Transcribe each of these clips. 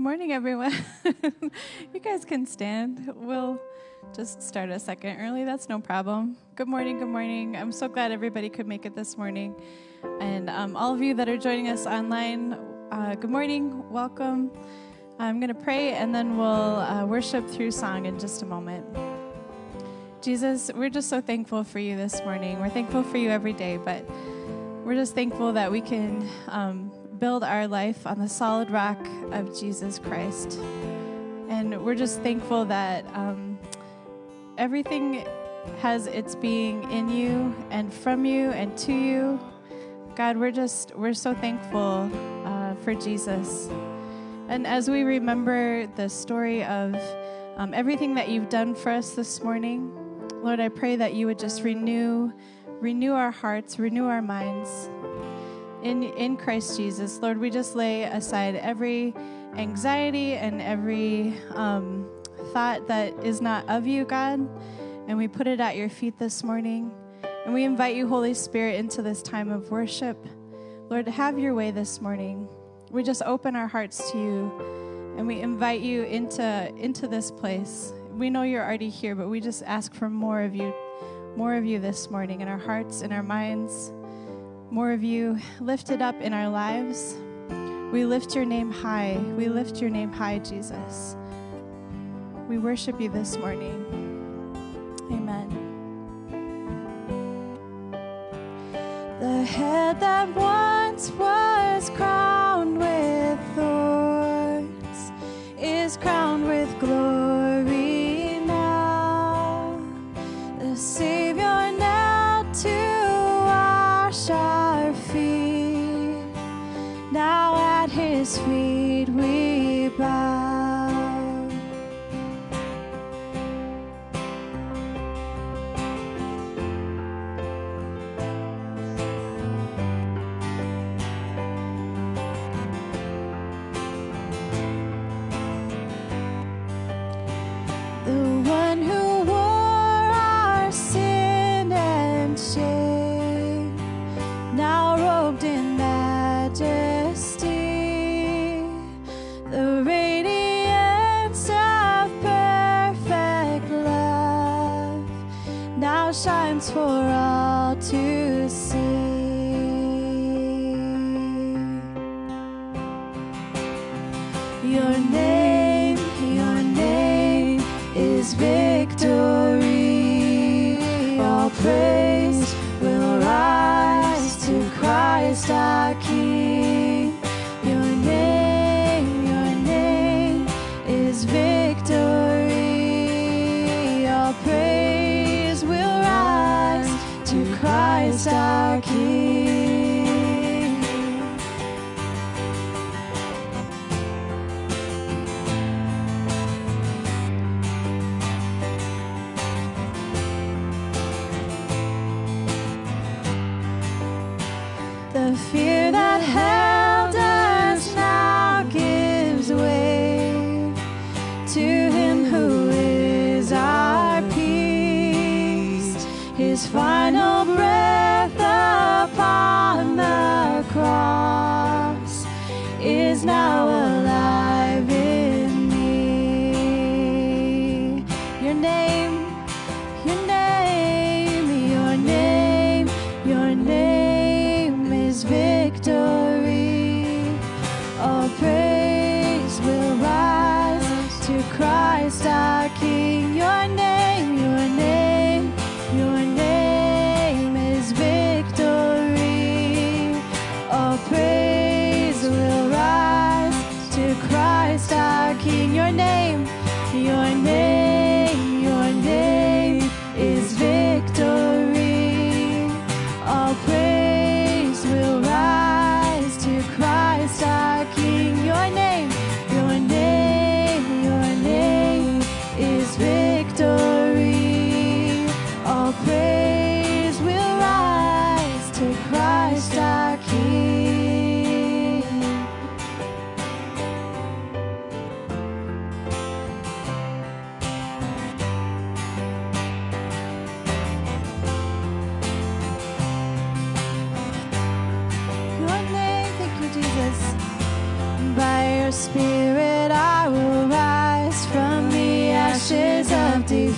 Good morning, everyone. you guys can stand. We'll just start a second early. That's no problem. Good morning. Good morning. I'm so glad everybody could make it this morning. And um, all of you that are joining us online, uh, good morning. Welcome. I'm going to pray and then we'll uh, worship through song in just a moment. Jesus, we're just so thankful for you this morning. We're thankful for you every day, but we're just thankful that we can um, build our life on the solid rock of Jesus Christ. And we're just thankful that um, everything has its being in you and from you and to you. God, we're just, we're so thankful uh, for Jesus. And as we remember the story of um, everything that you've done for us this morning, Lord, I pray that you would just renew, renew our hearts, renew our minds in, in Christ Jesus. Lord, we just lay aside every anxiety and every um, thought that is not of you, God, and we put it at your feet this morning. And we invite you, Holy Spirit, into this time of worship. Lord, have your way this morning. We just open our hearts to you and we invite you into, into this place. We know you're already here, but we just ask for more of you, more of you this morning in our hearts, in our minds more of you lifted up in our lives. We lift your name high. We lift your name high, Jesus. We worship you this morning. Amen. The head that once was crowned with thorns is crowned with glory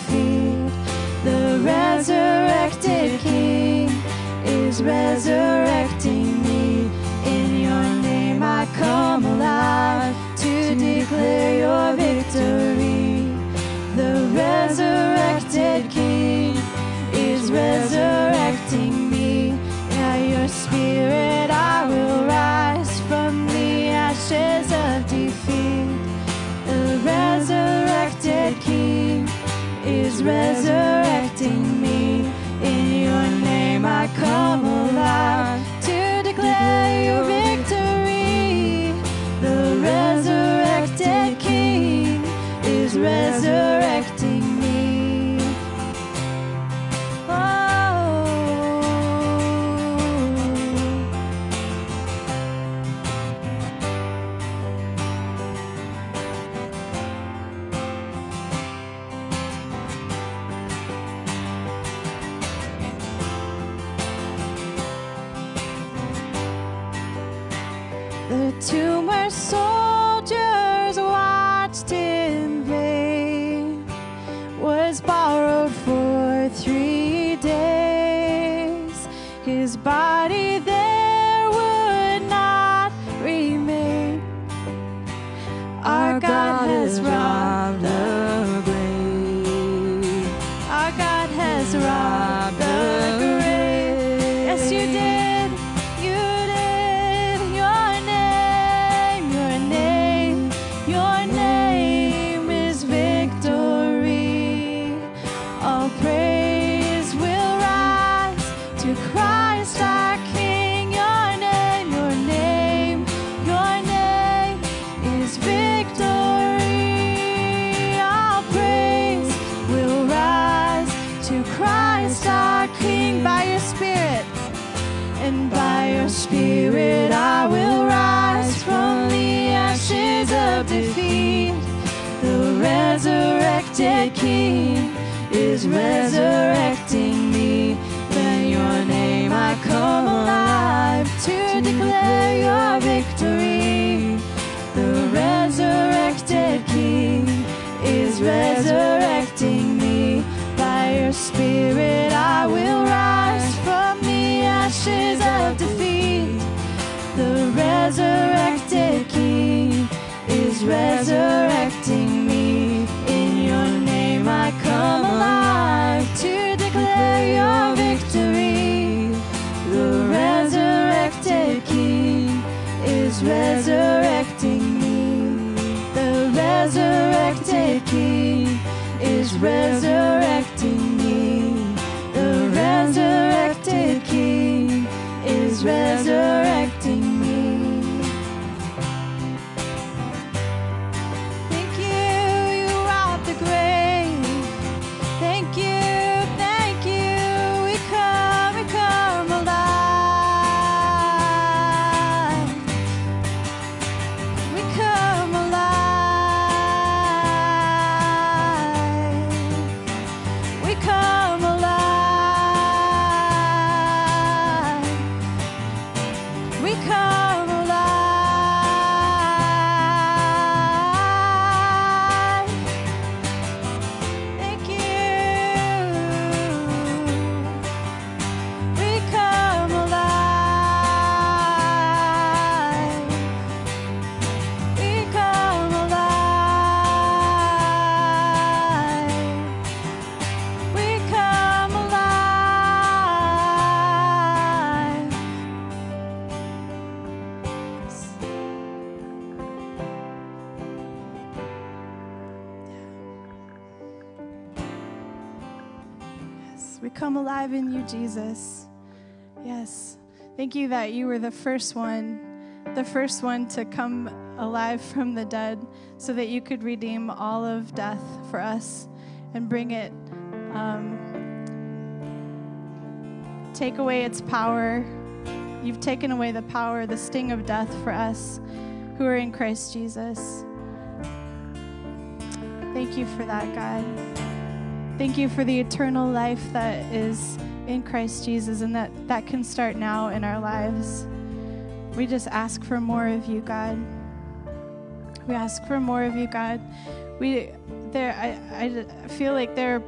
defeat. The resurrected King is resurrecting Spirit I will rise from the ashes of defeat. The resurrected King is resurrecting me. By your name I come alive to declare your victory. The resurrected King is resurrecting me. By your Spirit I will rise ashes of defeat. The resurrected King is resurrecting me. In your name I come alive to declare your victory. The resurrected King is resurrecting me. The resurrected King is resurrecting is alive in you, Jesus. Yes. Thank you that you were the first one, the first one to come alive from the dead so that you could redeem all of death for us and bring it, um, take away its power. You've taken away the power, the sting of death for us who are in Christ Jesus. Thank you for that, God. Thank you for the eternal life that is in Christ Jesus and that that can start now in our lives. We just ask for more of you, God. We ask for more of you, God. We there, I, I feel like there are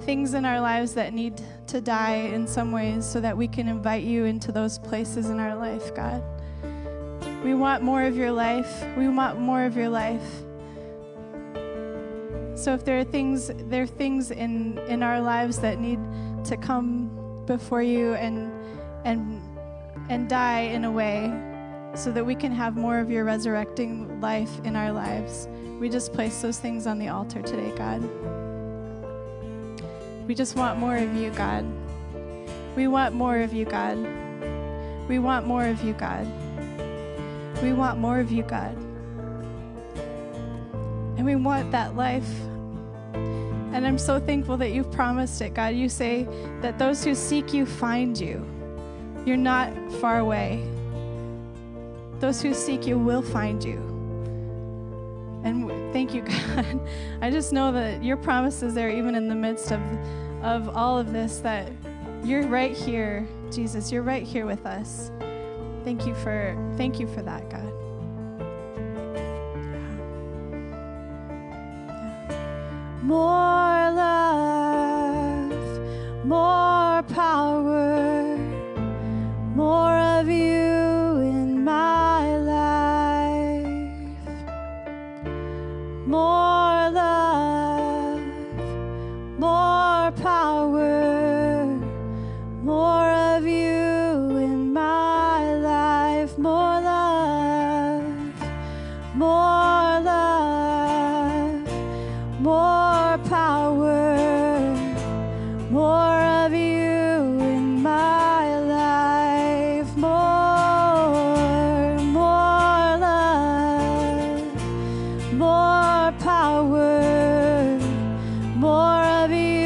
things in our lives that need to die in some ways so that we can invite you into those places in our life, God. We want more of your life. We want more of your life. So if there are things there are things in in our lives that need to come before you and and and die in a way so that we can have more of your resurrecting life in our lives. We just place those things on the altar today, God. We just want more of you, God. We want more of you, God. We want more of you, God. We want more of you, God. And we want that life. And I'm so thankful that you've promised it, God. You say that those who seek you find you. You're not far away. Those who seek you will find you. And thank you, God. I just know that your promises there, even in the midst of, of all of this, that you're right here, Jesus. You're right here with us. Thank you for thank you for that, God. More love, more power, more of you in my life. More of you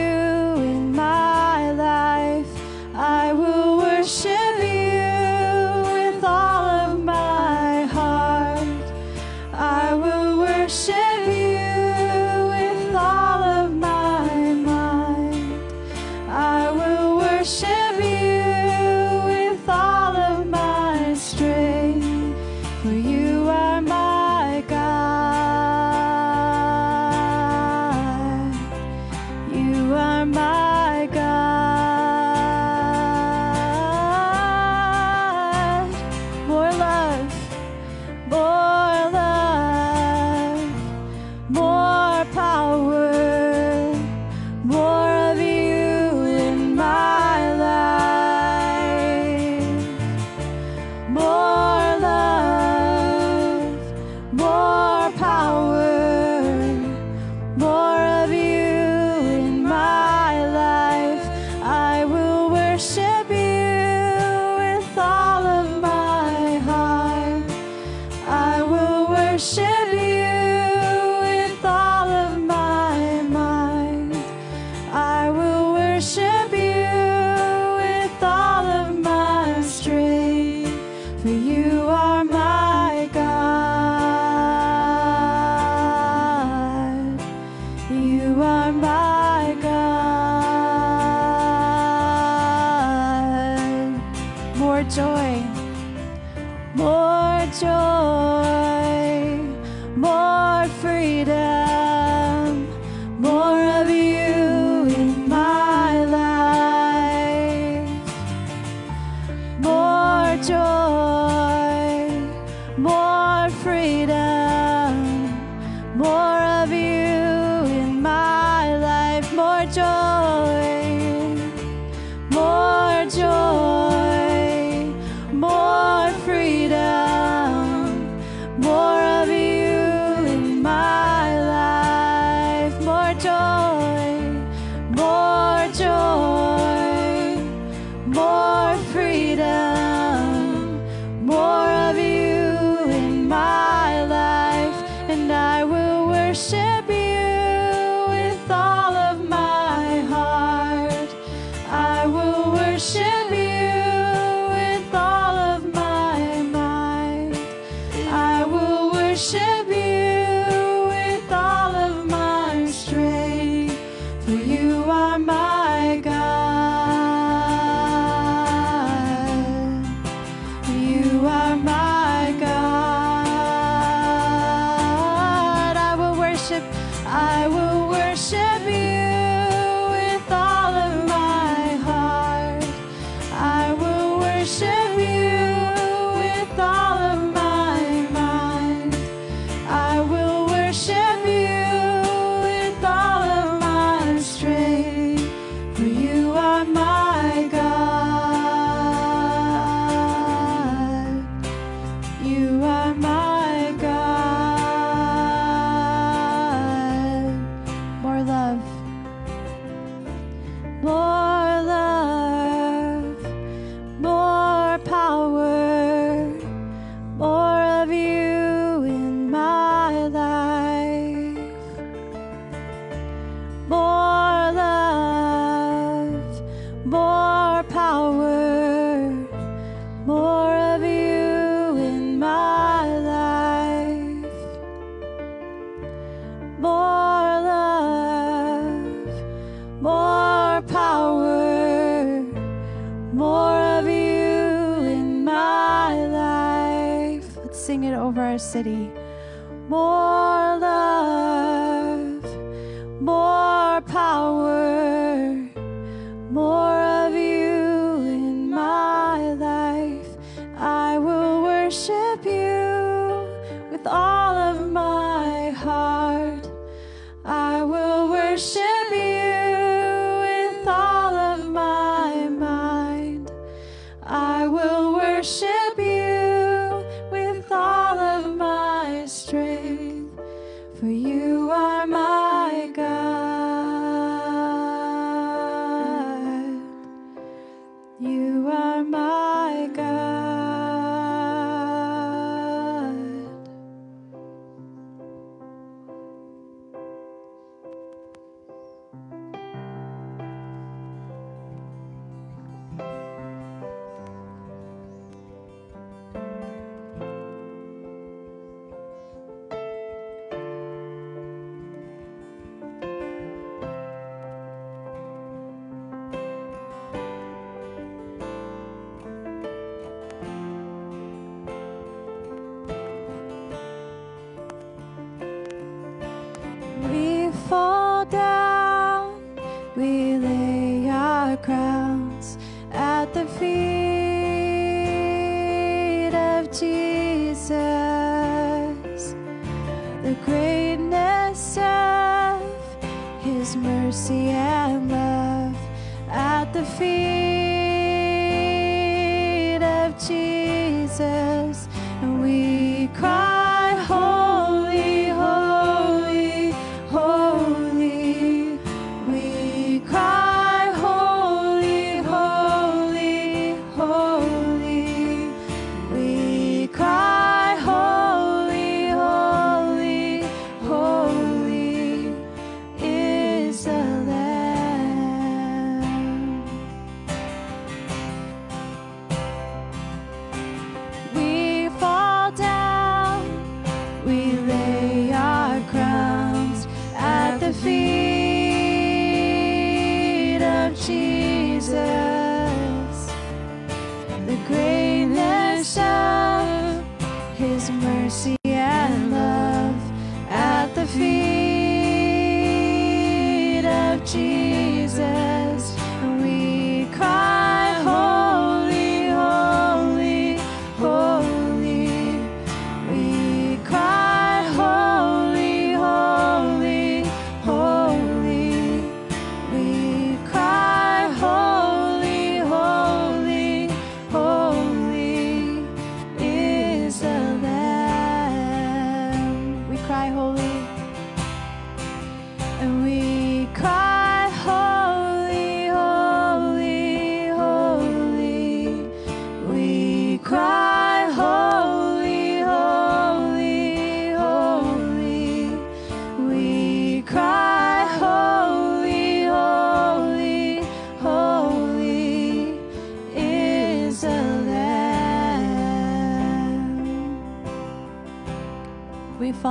worship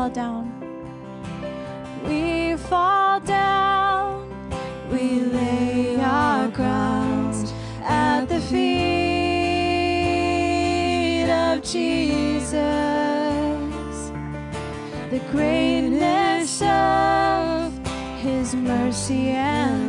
fall down. We fall down. We lay our crowns at the feet of Jesus. The greatness of his mercy and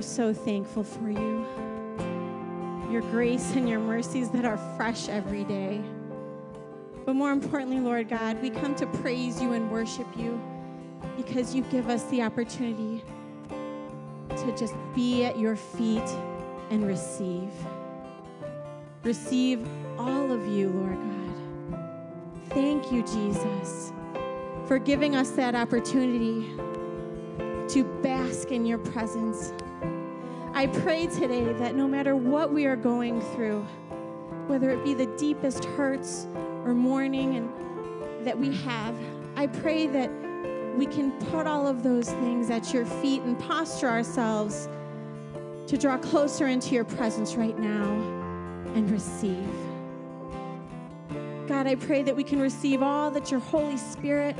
are so thankful for you. Your grace and your mercies that are fresh every day. But more importantly, Lord God, we come to praise you and worship you because you give us the opportunity to just be at your feet and receive. Receive all of you, Lord God. Thank you, Jesus, for giving us that opportunity to bask in your presence. I pray today that no matter what we are going through, whether it be the deepest hurts or mourning and that we have, I pray that we can put all of those things at your feet and posture ourselves to draw closer into your presence right now and receive. God, I pray that we can receive all that your Holy Spirit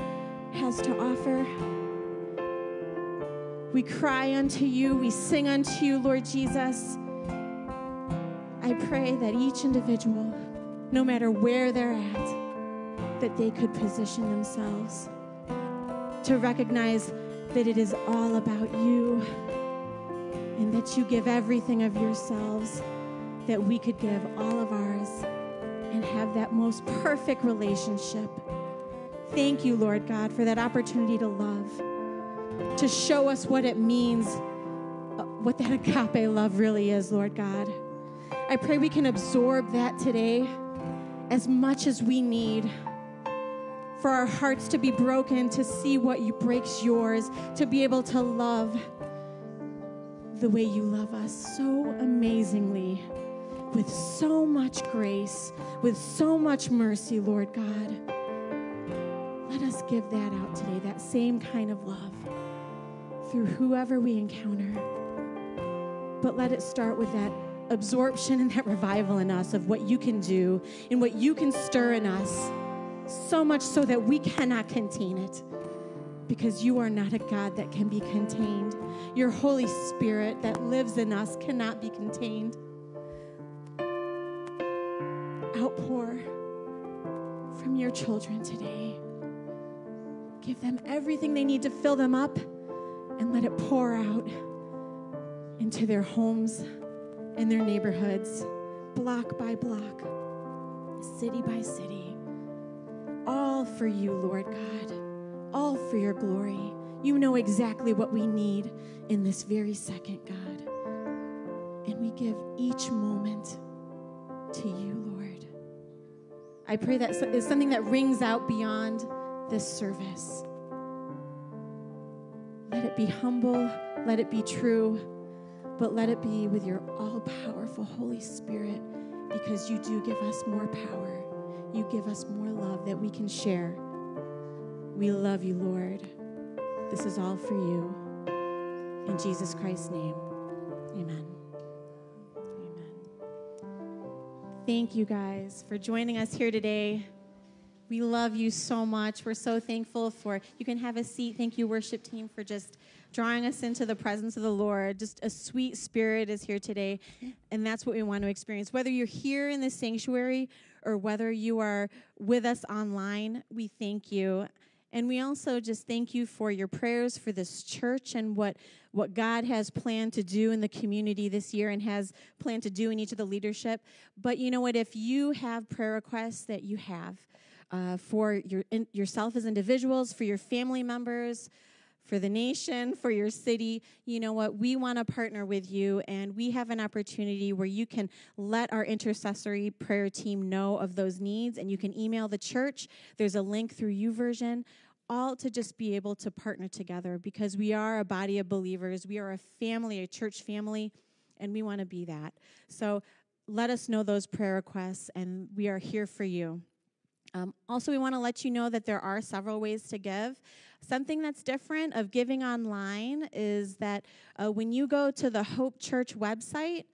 has to offer. We cry unto you, we sing unto you, Lord Jesus. I pray that each individual, no matter where they're at, that they could position themselves to recognize that it is all about you and that you give everything of yourselves, that we could give all of ours and have that most perfect relationship. Thank you, Lord God, for that opportunity to love to show us what it means, uh, what that agape love really is, Lord God. I pray we can absorb that today as much as we need for our hearts to be broken, to see what you breaks yours, to be able to love the way you love us so amazingly, with so much grace, with so much mercy, Lord God. Let us give that out today, that same kind of love through whoever we encounter. But let it start with that absorption and that revival in us of what you can do and what you can stir in us, so much so that we cannot contain it. Because you are not a God that can be contained. Your Holy Spirit that lives in us cannot be contained. Outpour from your children today. Give them everything they need to fill them up and let it pour out into their homes and their neighborhoods, block by block, city by city. All for you, Lord God, all for your glory. You know exactly what we need in this very second, God. And we give each moment to you, Lord. I pray that is something that rings out beyond this service. Let it be humble, let it be true, but let it be with your all powerful Holy Spirit because you do give us more power. You give us more love that we can share. We love you, Lord. This is all for you. In Jesus Christ's name, amen. Amen. Thank you guys for joining us here today. We love you so much. We're so thankful for you can have a seat. Thank you, worship team, for just drawing us into the presence of the Lord. Just a sweet spirit is here today, and that's what we want to experience. Whether you're here in the sanctuary or whether you are with us online, we thank you. And we also just thank you for your prayers for this church and what what God has planned to do in the community this year and has planned to do in each of the leadership. But you know what? If you have prayer requests that you have uh, for your, in, yourself as individuals, for your family members, for the nation, for your city, you know what? We want to partner with you, and we have an opportunity where you can let our intercessory prayer team know of those needs, and you can email the church. There's a link through YouVersion all to just be able to partner together because we are a body of believers. We are a family, a church family, and we want to be that. So let us know those prayer requests, and we are here for you. Um, also, we want to let you know that there are several ways to give. Something that's different of giving online is that uh, when you go to the Hope Church website,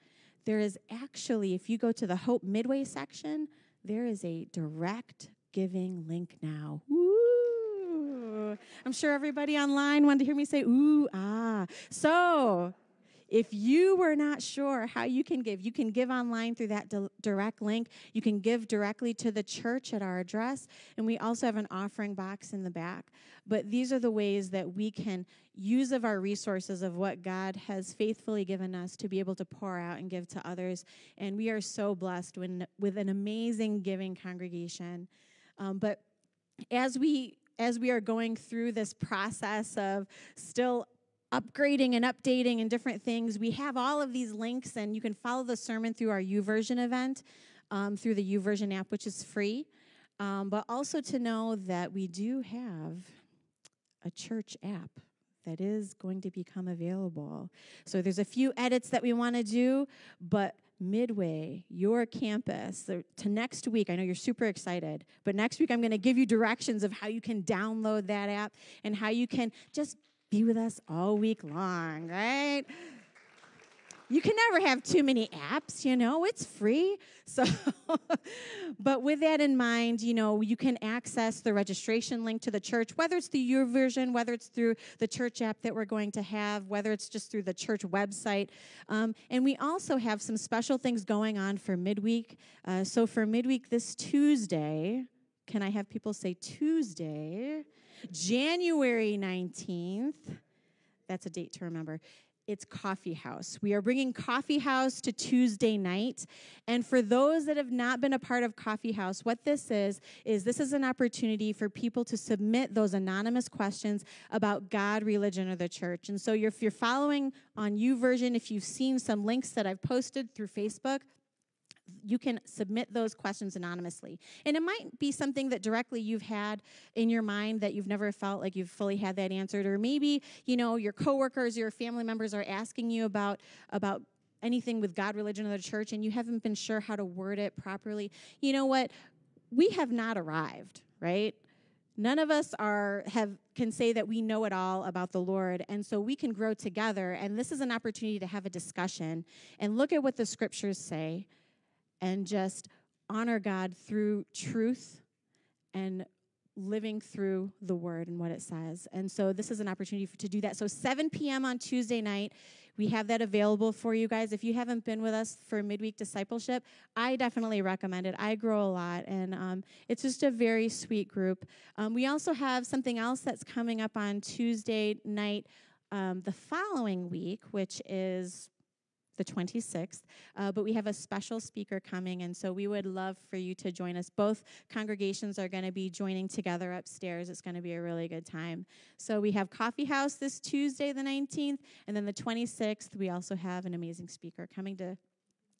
there is actually, if you go to the Hope Midway section, there is a direct giving link now. Woo! I'm sure everybody online wanted to hear me say, ooh, ah. So, if you were not sure how you can give, you can give online through that di- direct link. You can give directly to the church at our address. And we also have an offering box in the back. But these are the ways that we can use of our resources of what God has faithfully given us to be able to pour out and give to others. And we are so blessed when, with an amazing giving congregation. Um, but as we as we are going through this process of still upgrading and updating and different things, we have all of these links, and you can follow the sermon through our YouVersion event um, through the YouVersion app, which is free. Um, but also to know that we do have a church app that is going to become available. So there's a few edits that we want to do, but Midway, your campus, to next week. I know you're super excited, but next week I'm going to give you directions of how you can download that app and how you can just be with us all week long, right? You can never have too many apps, you know, it's free. So, but with that in mind, you know, you can access the registration link to the church, whether it's the through YouVersion, whether it's through the church app that we're going to have, whether it's just through the church website. Um, and we also have some special things going on for midweek. Uh, so, for midweek this Tuesday, can I have people say Tuesday, January 19th? That's a date to remember it's Coffee House. We are bringing Coffee House to Tuesday night. And for those that have not been a part of Coffee House, what this is, is this is an opportunity for people to submit those anonymous questions about God, religion, or the church. And so if you're following on YouVersion, if you've seen some links that I've posted through Facebook, you can submit those questions anonymously. And it might be something that directly you've had in your mind that you've never felt like you've fully had that answered or maybe, you know, your coworkers, your family members are asking you about about anything with God, religion, or the church and you haven't been sure how to word it properly. You know what? We have not arrived, right? None of us are have can say that we know it all about the Lord, and so we can grow together. And this is an opportunity to have a discussion and look at what the scriptures say and just honor God through truth and living through the word and what it says. And so this is an opportunity for, to do that. So 7 p.m. on Tuesday night, we have that available for you guys. If you haven't been with us for midweek discipleship, I definitely recommend it. I grow a lot, and um, it's just a very sweet group. Um, we also have something else that's coming up on Tuesday night um, the following week, which is the 26th. Uh, but we have a special speaker coming, and so we would love for you to join us. Both congregations are going to be joining together upstairs. It's going to be a really good time. So we have Coffee House this Tuesday, the 19th, and then the 26th, we also have an amazing speaker coming to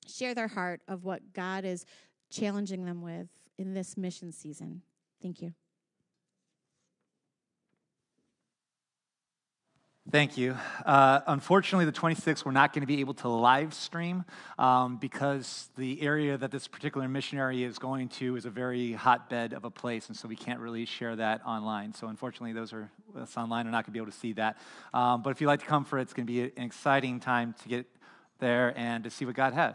share their heart of what God is challenging them with in this mission season. Thank you. Thank you. Uh, unfortunately, the 26th, we're not going to be able to live stream um, because the area that this particular missionary is going to is a very hotbed of a place, and so we can't really share that online. So, unfortunately, those are us online are not going to be able to see that. Um, but if you'd like to come for it, it's going to be an exciting time to get there and to see what God has.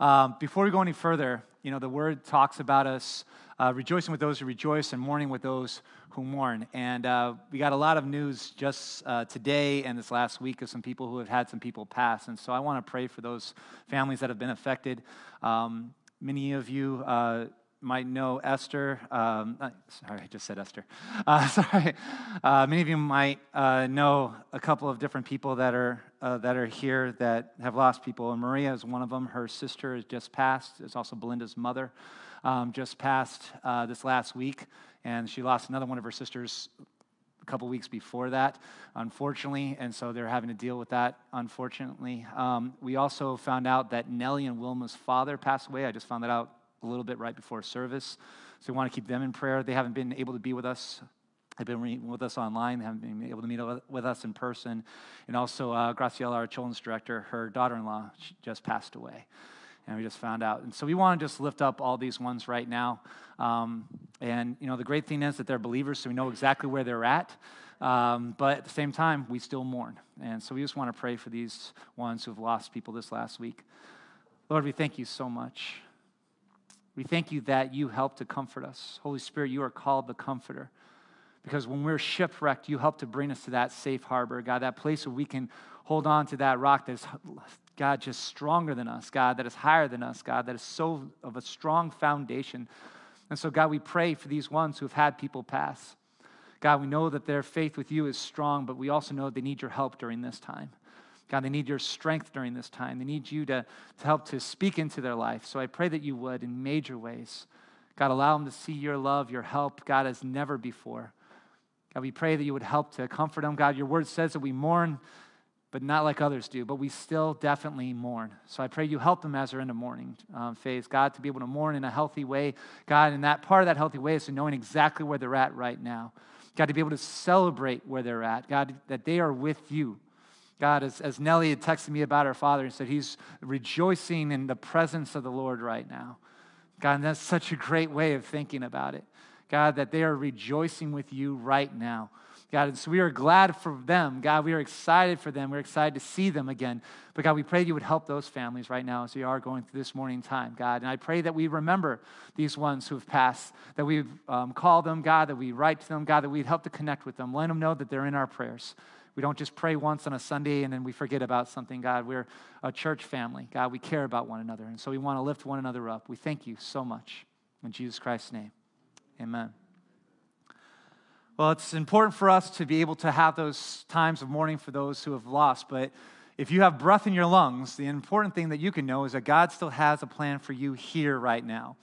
Um, before we go any further, you know, the word talks about us uh, rejoicing with those who rejoice and mourning with those who mourn. And uh, we got a lot of news just uh, today and this last week of some people who have had some people pass. And so I want to pray for those families that have been affected. Um, many of you uh, might know Esther. Um, uh, sorry, I just said Esther. Uh, sorry. Uh, many of you might uh, know a couple of different people that are, uh, that are here that have lost people. And Maria is one of them. Her sister has just passed. It's also Belinda's mother, um, just passed uh, this last week. And she lost another one of her sisters a couple weeks before that, unfortunately, and so they're having to deal with that, unfortunately. Um, we also found out that Nellie and Wilma's father passed away. I just found that out a little bit right before service. So we want to keep them in prayer. They haven't been able to be with us. They've been with us online. They haven't been able to meet with us in person. And also, uh, Graciela, our children's director, her daughter in law just passed away. And we just found out. And so we want to just lift up all these ones right now. Um, and, you know, the great thing is that they're believers, so we know exactly where they're at. Um, but at the same time, we still mourn. And so we just want to pray for these ones who have lost people this last week. Lord, we thank you so much we thank you that you help to comfort us. Holy Spirit, you are called the comforter. Because when we're shipwrecked, you help to bring us to that safe harbor, God, that place where we can hold on to that rock that's, God, just stronger than us, God, that is higher than us, God, that is so of a strong foundation. And so, God, we pray for these ones who have had people pass. God, we know that their faith with you is strong, but we also know they need your help during this time. God, they need your strength during this time. They need you to, to help to speak into their life. So I pray that you would in major ways. God, allow them to see your love, your help, God, as never before. God, we pray that you would help to comfort them. God, your word says that we mourn, but not like others do, but we still definitely mourn. So I pray you help them as they're in the mourning um, phase. God, to be able to mourn in a healthy way. God, and that part of that healthy way is to knowing exactly where they're at right now. God, to be able to celebrate where they're at. God, that they are with you. God, as, as Nellie had texted me about her father and said he's rejoicing in the presence of the Lord right now. God, and that's such a great way of thinking about it. God, that they are rejoicing with you right now. God, and so we are glad for them. God, we are excited for them. We're excited to see them again. But God, we pray you would help those families right now as we are going through this mourning time, God. And I pray that we remember these ones who have passed, that we um, call them, God, that we write to them, God, that we'd help to connect with them. Let them know that they're in our prayers. We don't just pray once on a Sunday and then we forget about something, God. We're a church family. God, we care about one another. And so we want to lift one another up. We thank you so much. In Jesus Christ's name, amen. Well, it's important for us to be able to have those times of mourning for those who have lost. But if you have breath in your lungs, the important thing that you can know is that God still has a plan for you here right now.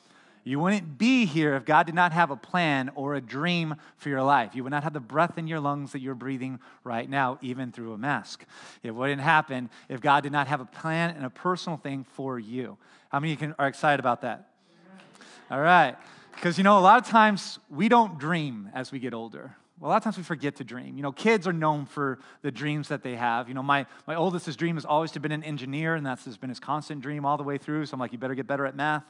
You wouldn't be here if God did not have a plan or a dream for your life. You would not have the breath in your lungs that you're breathing right now, even through a mask. It wouldn't happen if God did not have a plan and a personal thing for you. How many can, are excited about that? All right. Because, you know, a lot of times we don't dream as we get older. Well, a lot of times we forget to dream. You know, kids are known for the dreams that they have. You know, my, my oldest's dream has always to been an engineer, and that's been his constant dream all the way through. So I'm like, you better get better at math.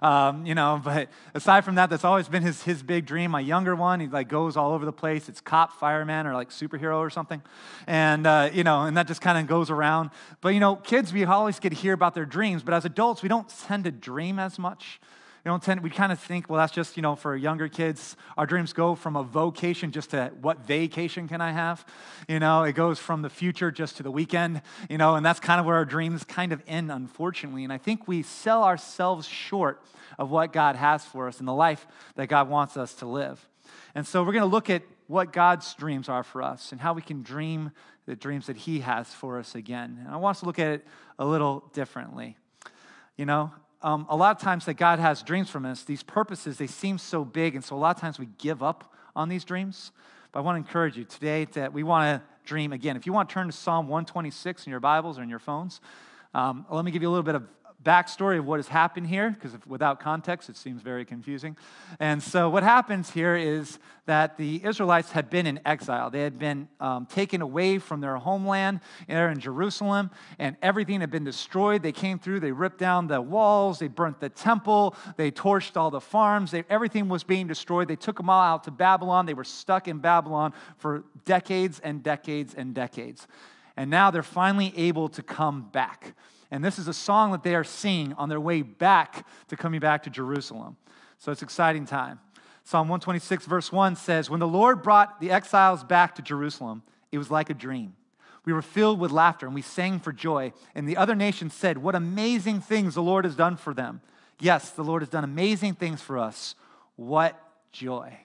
Um, you know, but aside from that, that's always been his, his big dream. My younger one, he like goes all over the place. It's cop, fireman, or like superhero or something. And, uh, you know, and that just kind of goes around. But, you know, kids, we always get to hear about their dreams, but as adults, we don't tend to dream as much. You know, tend, we kind of think, well, that's just, you know, for younger kids, our dreams go from a vocation just to what vacation can I have? You know, it goes from the future just to the weekend, you know, and that's kind of where our dreams kind of end, unfortunately. And I think we sell ourselves short of what God has for us and the life that God wants us to live. And so we're going to look at what God's dreams are for us and how we can dream the dreams that He has for us again. And I want us to look at it a little differently. You know, um, a lot of times that God has dreams from us, these purposes, they seem so big. And so a lot of times we give up on these dreams. But I want to encourage you today that we want to dream again. If you want to turn to Psalm 126 in your Bibles or in your phones, um, let me give you a little bit of backstory of what has happened here, because without context, it seems very confusing. And so, what happens here is that the Israelites had been in exile. They had been um, taken away from their homeland there in Jerusalem, and everything had been destroyed. They came through, they ripped down the walls, they burnt the temple, they torched all the farms, they, everything was being destroyed. They took them all out to Babylon. They were stuck in Babylon for decades and decades and decades. And now they're finally able to come back. And this is a song that they are singing on their way back to coming back to Jerusalem. So it's exciting time. Psalm 126, verse 1 says, When the Lord brought the exiles back to Jerusalem, it was like a dream. We were filled with laughter and we sang for joy. And the other nations said, What amazing things the Lord has done for them. Yes, the Lord has done amazing things for us. What joy.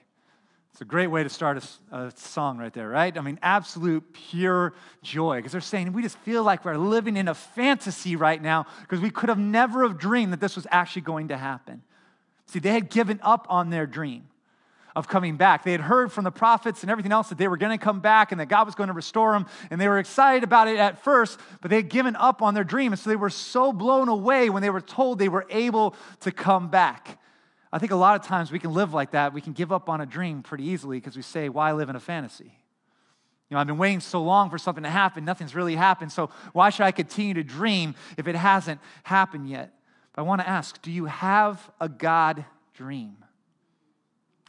It's a great way to start a, a song right there, right? I mean, absolute pure joy. Because they're saying we just feel like we're living in a fantasy right now because we could have never have dreamed that this was actually going to happen. See, they had given up on their dream of coming back. They had heard from the prophets and everything else that they were going to come back and that God was going to restore them. And they were excited about it at first, but they had given up on their dream. And so they were so blown away when they were told they were able to come back. I think a lot of times we can live like that. We can give up on a dream pretty easily because we say, Why live in a fantasy? You know, I've been waiting so long for something to happen, nothing's really happened. So why should I continue to dream if it hasn't happened yet? But I want to ask do you have a God dream?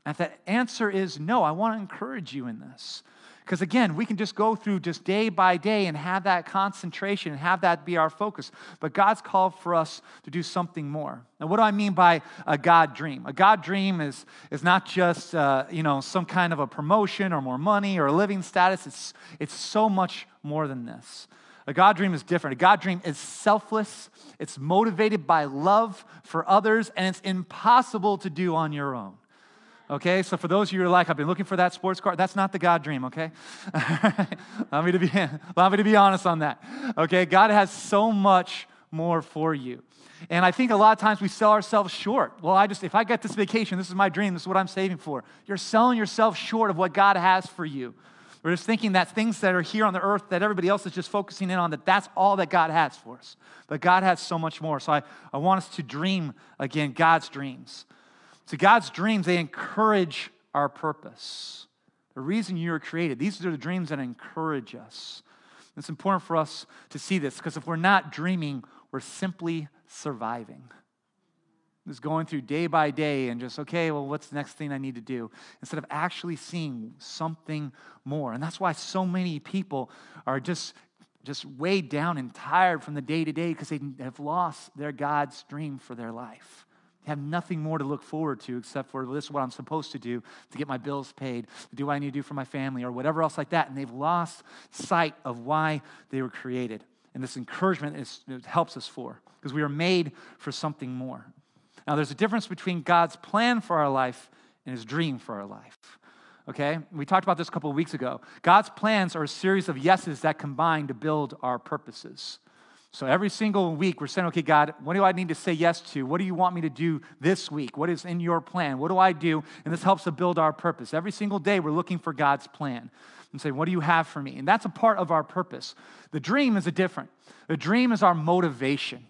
And if that answer is no, I want to encourage you in this. Because again, we can just go through just day by day and have that concentration and have that be our focus. But God's called for us to do something more. Now, what do I mean by a God dream? A God dream is, is not just uh, you know some kind of a promotion or more money or a living status. It's, it's so much more than this. A God dream is different. A God dream is selfless, it's motivated by love for others, and it's impossible to do on your own. Okay, so for those of you who are like, I've been looking for that sports car, that's not the God dream, okay? allow, me to be, allow me to be honest on that. Okay, God has so much more for you. And I think a lot of times we sell ourselves short. Well, I just, if I get this vacation, this is my dream, this is what I'm saving for. You're selling yourself short of what God has for you. We're just thinking that things that are here on the earth that everybody else is just focusing in on, that that's all that God has for us. But God has so much more. So I, I want us to dream again God's dreams. So God's dreams, they encourage our purpose. The reason you were created. These are the dreams that encourage us. It's important for us to see this because if we're not dreaming, we're simply surviving. Just going through day by day and just, okay, well, what's the next thing I need to do? Instead of actually seeing something more. And that's why so many people are just, just weighed down and tired from the day to day because they have lost their God's dream for their life have nothing more to look forward to except for this is what I'm supposed to do to get my bills paid, to do what I need to do for my family, or whatever else like that. And they've lost sight of why they were created. And this encouragement is, helps us for, because we are made for something more. Now, there's a difference between God's plan for our life and his dream for our life. Okay? We talked about this a couple of weeks ago. God's plans are a series of yeses that combine to build our purposes. So every single week, we're saying, okay, God, what do I need to say yes to? What do you want me to do this week? What is in your plan? What do I do? And this helps to build our purpose. Every single day, we're looking for God's plan and say, what do you have for me? And that's a part of our purpose. The dream is a different. The dream is our motivation.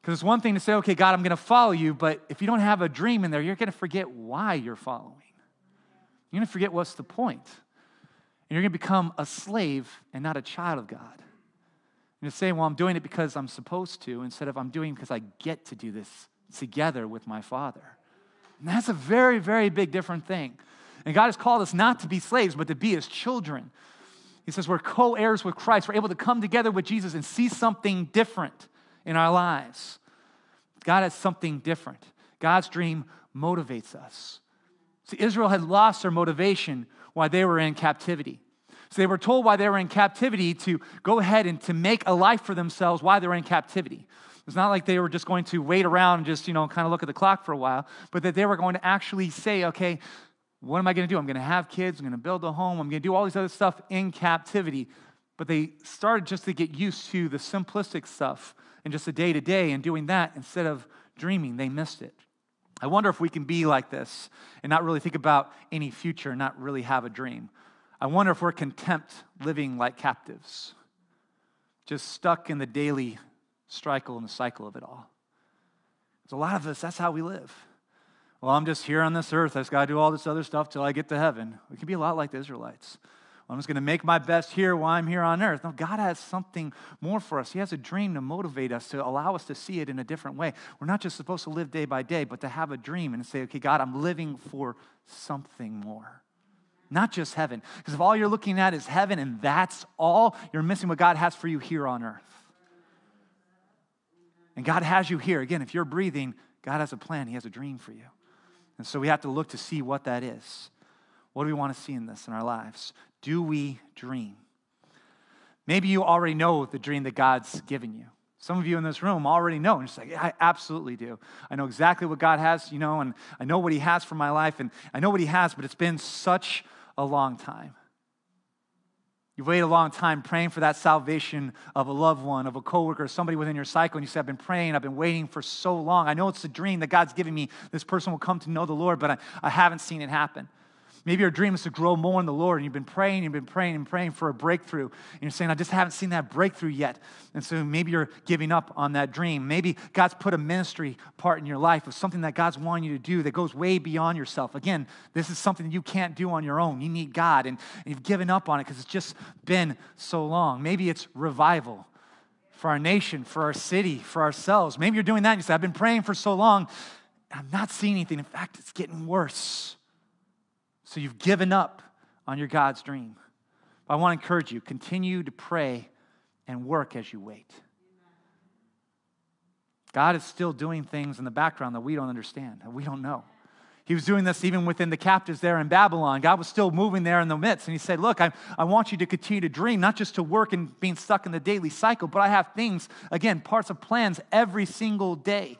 Because it's one thing to say, okay, God, I'm going to follow you, but if you don't have a dream in there, you're going to forget why you're following. You're going to forget what's the point. And you're going to become a slave and not a child of God. And to say, well, I'm doing it because I'm supposed to, instead of I'm doing it because I get to do this together with my Father. And that's a very, very big different thing. And God has called us not to be slaves, but to be his children. He says we're co heirs with Christ. We're able to come together with Jesus and see something different in our lives. God has something different. God's dream motivates us. See, Israel had lost their motivation while they were in captivity. So they were told why they were in captivity to go ahead and to make a life for themselves while they were in captivity. It's not like they were just going to wait around and just, you know, kind of look at the clock for a while, but that they were going to actually say, okay, what am I going to do? I'm going to have kids, I'm going to build a home, I'm going to do all these other stuff in captivity. But they started just to get used to the simplistic stuff and just the day to day and doing that instead of dreaming. They missed it. I wonder if we can be like this and not really think about any future, not really have a dream. I wonder if we're content living like captives, just stuck in the daily struggle and the cycle of it all. Because a lot of us, that's how we live. Well, I'm just here on this earth. I just got to do all this other stuff till I get to heaven. We can be a lot like the Israelites. Well, I'm just going to make my best here while I'm here on earth. No, God has something more for us. He has a dream to motivate us, to allow us to see it in a different way. We're not just supposed to live day by day, but to have a dream and say, okay, God, I'm living for something more not just heaven. Because if all you're looking at is heaven and that's all, you're missing what God has for you here on earth. And God has you here. Again, if you're breathing, God has a plan, He has a dream for you. And so we have to look to see what that is. What do we want to see in this in our lives? Do we dream? Maybe you already know the dream that God's given you. Some of you in this room already know. And just like, yeah, I absolutely do. I know exactly what God has, you know, and I know what He has for my life, and I know what He has, but it's been such a long time. You've waited a long time praying for that salvation of a loved one, of a coworker, somebody within your cycle, and you say, I've been praying, I've been waiting for so long. I know it's a dream that God's given me. This person will come to know the Lord, but I, I haven't seen it happen. Maybe your dream is to grow more in the Lord, and you've been praying, you've been praying and praying for a breakthrough. And you're saying, I just haven't seen that breakthrough yet. And so maybe you're giving up on that dream. Maybe God's put a ministry part in your life of something that God's wanting you to do that goes way beyond yourself. Again, this is something you can't do on your own. You need God, and, and you've given up on it because it's just been so long. Maybe it's revival for our nation, for our city, for ourselves. Maybe you're doing that and you say, I've been praying for so long, I'm not seeing anything. In fact, it's getting worse. So you've given up on your God's dream. But I want to encourage you continue to pray and work as you wait. God is still doing things in the background that we don't understand, that we don't know. He was doing this even within the captives there in Babylon. God was still moving there in the midst. And He said, Look, I, I want you to continue to dream, not just to work and being stuck in the daily cycle, but I have things, again, parts of plans every single day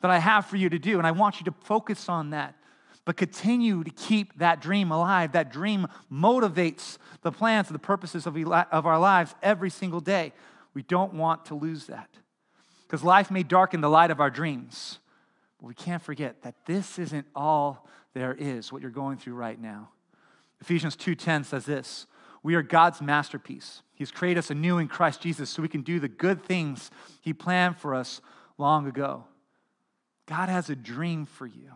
that I have for you to do. And I want you to focus on that but continue to keep that dream alive. That dream motivates the plans and the purposes of, of our lives every single day. We don't want to lose that. Because life may darken the light of our dreams, but we can't forget that this isn't all there is, what you're going through right now. Ephesians 2:10 says this: We are God's masterpiece. He's created us anew in Christ Jesus so we can do the good things He planned for us long ago. God has a dream for you.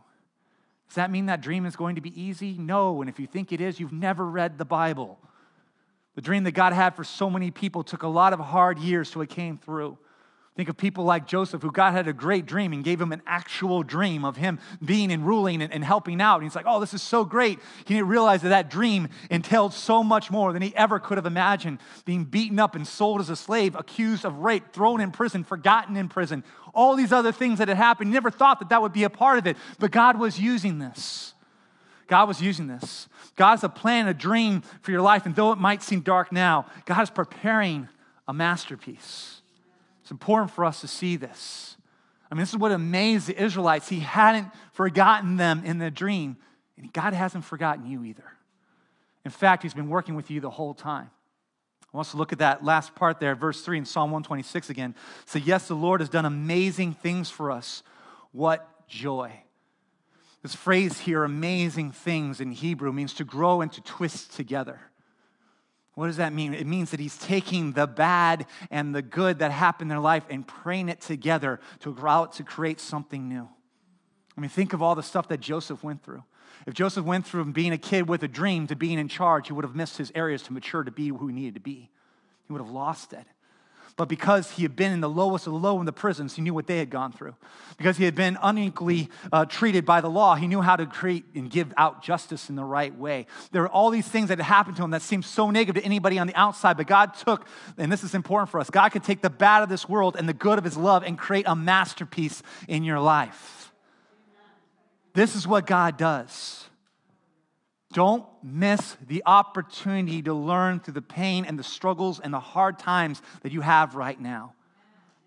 Does that mean that dream is going to be easy? No. And if you think it is, you've never read the Bible. The dream that God had for so many people took a lot of hard years till it came through. Think of people like Joseph, who God had a great dream and gave him an actual dream of him being and ruling and, and, helping out. And he's like, oh, this is so great. He didn't realize that that dream entailed so much more than he ever could have imagined. Being beaten up and sold as a slave, accused of rape, thrown in prison, forgotten in prison, all these other things that had happened. He never thought that that would be a part of it. But God was using this. God was using this. God's a plan, a dream for your life. And though it might seem dark now, God is preparing a masterpiece. It's important for us to see this. I mean, this is what amazed the Israelites. He hadn't forgotten them in the dream, and God hasn't forgotten you either. In fact, He's been working with you the whole time. I want us to look at that last part there, verse 3 in Psalm 126 again. So, yes, the Lord has done amazing things for us. What joy. This phrase here, amazing things in Hebrew, means to grow and to twist together. What does that mean? It means that he's taking the bad and the good that happened in their life and praying it together to grow out to create something new. I mean, think of all the stuff that Joseph went through. If Joseph went through from being a kid with a dream to being in charge, he would have missed his areas to mature to be who he needed to be. He would have lost it. But because he had been in the lowest of the low in the prisons, he knew what they had gone through. Because he had been unequally uh, treated by the law, he knew how to create and give out justice in the right way. There were all these things that had happened to him that seemed so negative to anybody on the outside, but God took, and this is important for us, God can take the bad of this world and the good of his love and create a masterpiece in your life. This is what God does. Don't miss the opportunity to learn through the pain and the struggles and the hard times that you have right now.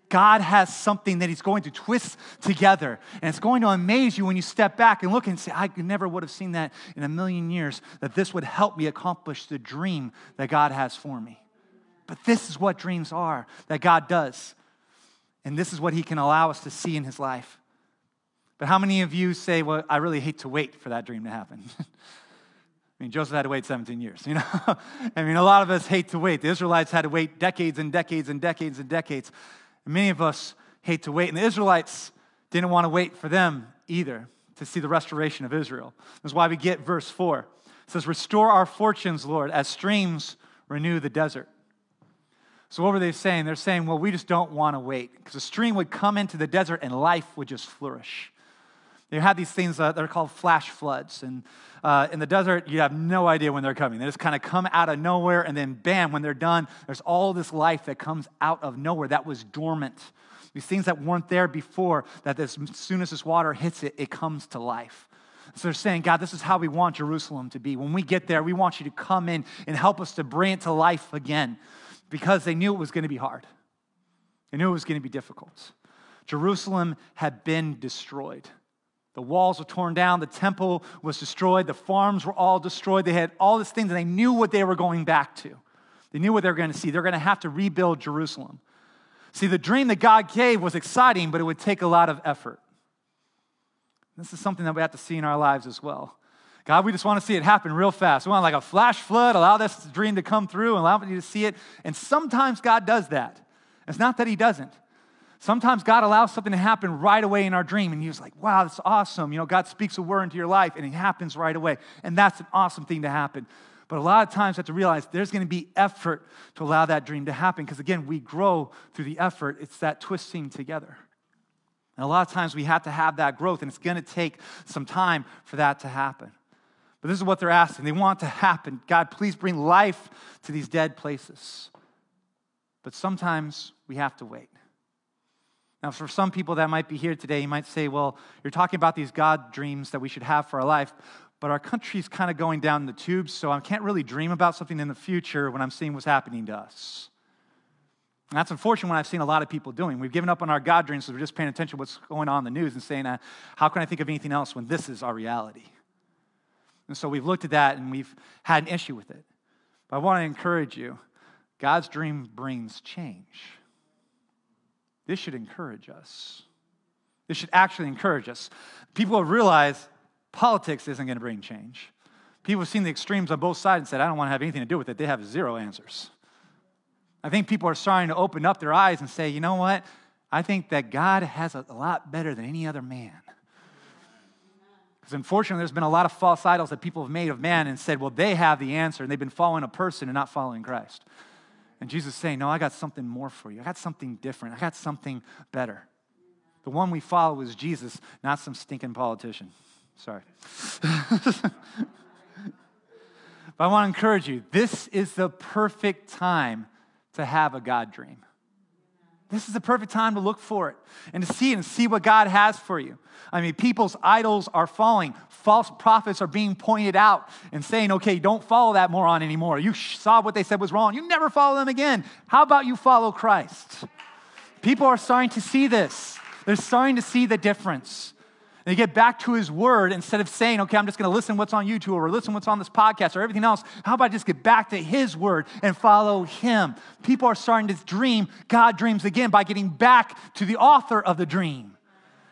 God has something that He's going to twist together. And it's going to amaze you when you step back and look and say, I never would have seen that in a million years, that this would help me accomplish the dream that God has for me. But this is what dreams are that God does. And this is what He can allow us to see in His life. But how many of you say, Well, I really hate to wait for that dream to happen? I mean, Joseph had to wait 17 years, you know? I mean, a lot of us hate to wait. The Israelites had to wait decades and decades and decades and decades. And many of us hate to wait. And the Israelites didn't want to wait for them either to see the restoration of Israel. That's why we get verse 4. It says, Restore our fortunes, Lord, as streams renew the desert. So, what were they saying? They're saying, Well, we just don't want to wait because a stream would come into the desert and life would just flourish. They had these things uh, that are called flash floods. And uh, in the desert, you have no idea when they're coming. They just kind of come out of nowhere, and then bam, when they're done, there's all this life that comes out of nowhere that was dormant. These things that weren't there before, that as soon as this water hits it, it comes to life. So they're saying, God, this is how we want Jerusalem to be. When we get there, we want you to come in and help us to bring it to life again because they knew it was going to be hard. They knew it was going to be difficult. Jerusalem had been destroyed. The walls were torn down, the temple was destroyed, the farms were all destroyed. They had all these things, and they knew what they were going back to. They knew what they were going to see. They're going to have to rebuild Jerusalem. See, the dream that God gave was exciting, but it would take a lot of effort. This is something that we have to see in our lives as well. God, we just want to see it happen real fast. We want like a flash flood, allow this dream to come through and allow you to see it. And sometimes God does that. It's not that He doesn't. Sometimes God allows something to happen right away in our dream, and you're like, wow, that's awesome. You know, God speaks a word into your life, and it happens right away. And that's an awesome thing to happen. But a lot of times, you have to realize there's going to be effort to allow that dream to happen, because again, we grow through the effort. It's that twisting together. And a lot of times, we have to have that growth, and it's going to take some time for that to happen. But this is what they're asking. They want to happen. God, please bring life to these dead places. But sometimes we have to wait. Now, for some people that might be here today, you might say, well, you're talking about these God dreams that we should have for our life, but our country's kind of going down the tubes, so I can't really dream about something in the future when I'm seeing what's happening to us. And that's unfortunate what I've seen a lot of people doing. We've given up on our God dreams, we're just paying attention to what's going on in the news and saying, uh, how can I think of anything else when this is our reality? And so we've looked at that and we've had an issue with it. But I want to encourage you God's dream brings change. This should encourage us. This should actually encourage us. People have realized politics isn't going to bring change. People have seen the extremes on both sides and said, I don't want to have anything to do with it. They have zero answers. I think people are starting to open up their eyes and say, you know what? I think that God has a lot better than any other man. Because unfortunately, there's been a lot of false idols that people have made of man and said, well, they have the answer, and they've been following a person and not following Christ. And Jesus is saying, No, I got something more for you. I got something different. I got something better. The one we follow is Jesus, not some stinking politician. Sorry. but I want to encourage you this is the perfect time to have a God dream. This is the perfect time to look for it and to see it and see what God has for you. I mean, people's idols are falling. False prophets are being pointed out and saying, okay, don't follow that moron anymore. You saw what they said was wrong. You never follow them again. How about you follow Christ? People are starting to see this. They're starting to see the difference. They get back to his word instead of saying, okay, I'm just going to listen what's on YouTube or listen what's on this podcast or everything else. How about I just get back to his word and follow him? People are starting to dream God dreams again by getting back to the author of the dream.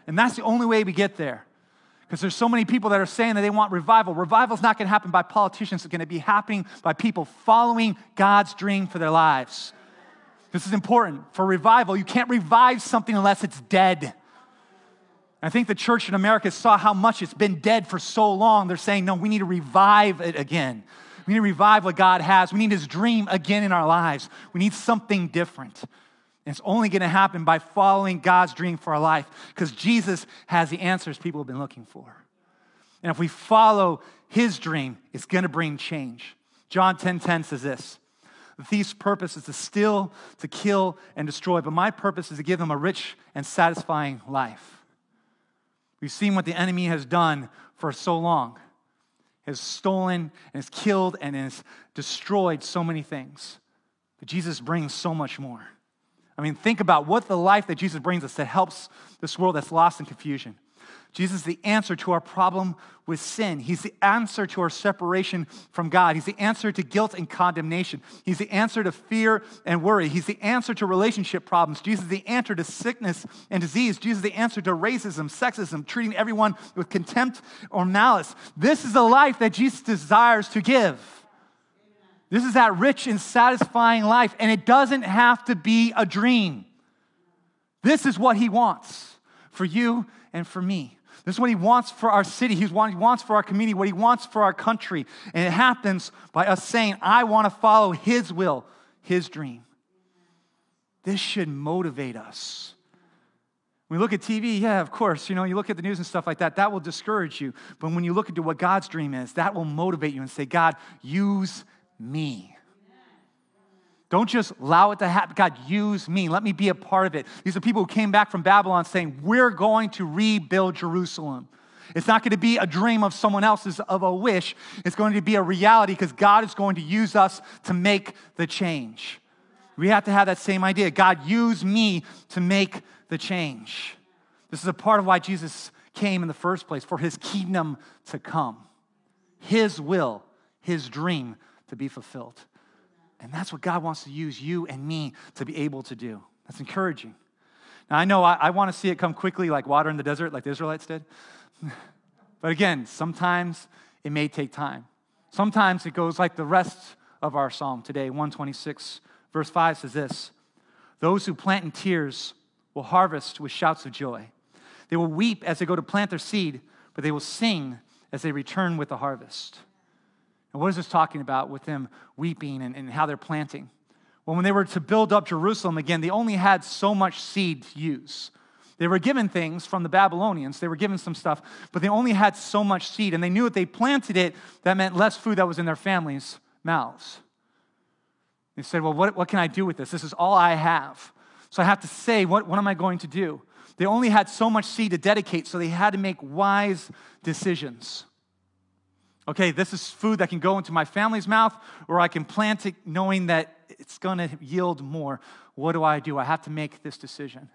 And that's the only way we get there. Because there's so many people that are saying that they want revival. Revival is not going to happen by politicians, it's going to be happening by people following God's dream for their lives. This is important. For revival, you can't revive something unless it's dead. I think the church in America saw how much it's been dead for so long. They're saying, no, we need to revive it again. We need to revive what God has. We need His dream again in our lives. We need something different. And it's only going to happen by following God's dream for our life because Jesus has the answers people have been looking for. And if we follow His dream, it's going to bring change. John 10:10 10, 10 says this. The thief's purpose is to steal, to kill, and destroy, but my purpose is to give them a rich and satisfying life. We've seen what the enemy has done for so long. Has stolen and has killed and has destroyed so many things. But Jesus brings so much more. I mean, think about what the life that Jesus brings us that helps this world that's lost in confusion. Jesus is the answer to our problem with sin. He's the answer to our separation from God. He's the answer to guilt and condemnation. He's the answer to fear and worry. He's the answer to relationship problems. Jesus is the answer to sickness and disease. Jesus is the answer to racism, sexism, treating everyone with contempt or malice. This is the life that Jesus desires to give. This is that rich and satisfying life, and it doesn't have to be a dream. This is what he wants for you and for me. This is what he wants for our city. He wants for our community, what he wants for our country. And it happens by us saying, I want to follow his will, his dream. This should motivate us. When we look at TV, yeah, of course, you know, you look at the news and stuff like that, that will discourage you. But when you look into what God's dream is, that will motivate you and say, God, use me. Don't just allow it to happen. God, use me. Let me be a part of it. These are people who came back from Babylon saying, We're going to rebuild Jerusalem. It's not going to be a dream of someone else's, of a wish. It's going to be a reality because God is going to use us to make the change. We have to have that same idea. God, use me to make the change. This is a part of why Jesus came in the first place, for his kingdom to come, his will, his dream to be fulfilled. And that's what God wants to use you and me to be able to do. That's encouraging. Now, I know I, I want to see it come quickly like water in the desert, like the Israelites did. but again, sometimes it may take time. Sometimes it goes like the rest of our psalm today, 126, verse 5 says this Those who plant in tears will harvest with shouts of joy. They will weep as they go to plant their seed, but they will sing as they return with the harvest. And what is this talking about with them weeping and, and how they're planting? Well, when they were to build up Jerusalem again, they only had so much seed to use. They were given things from the Babylonians. They were given some stuff, but they only had so much seed. And they knew if they planted it, that meant less food that was in their families' mouths. They said, Well, what, what can I do with this? This is all I have. So I have to say, what, what am I going to do? They only had so much seed to dedicate, so they had to make wise decisions. Okay, this is food that can go into my family's mouth, or I can plant it knowing that it's going to yield more. What do I do? I have to make this decision.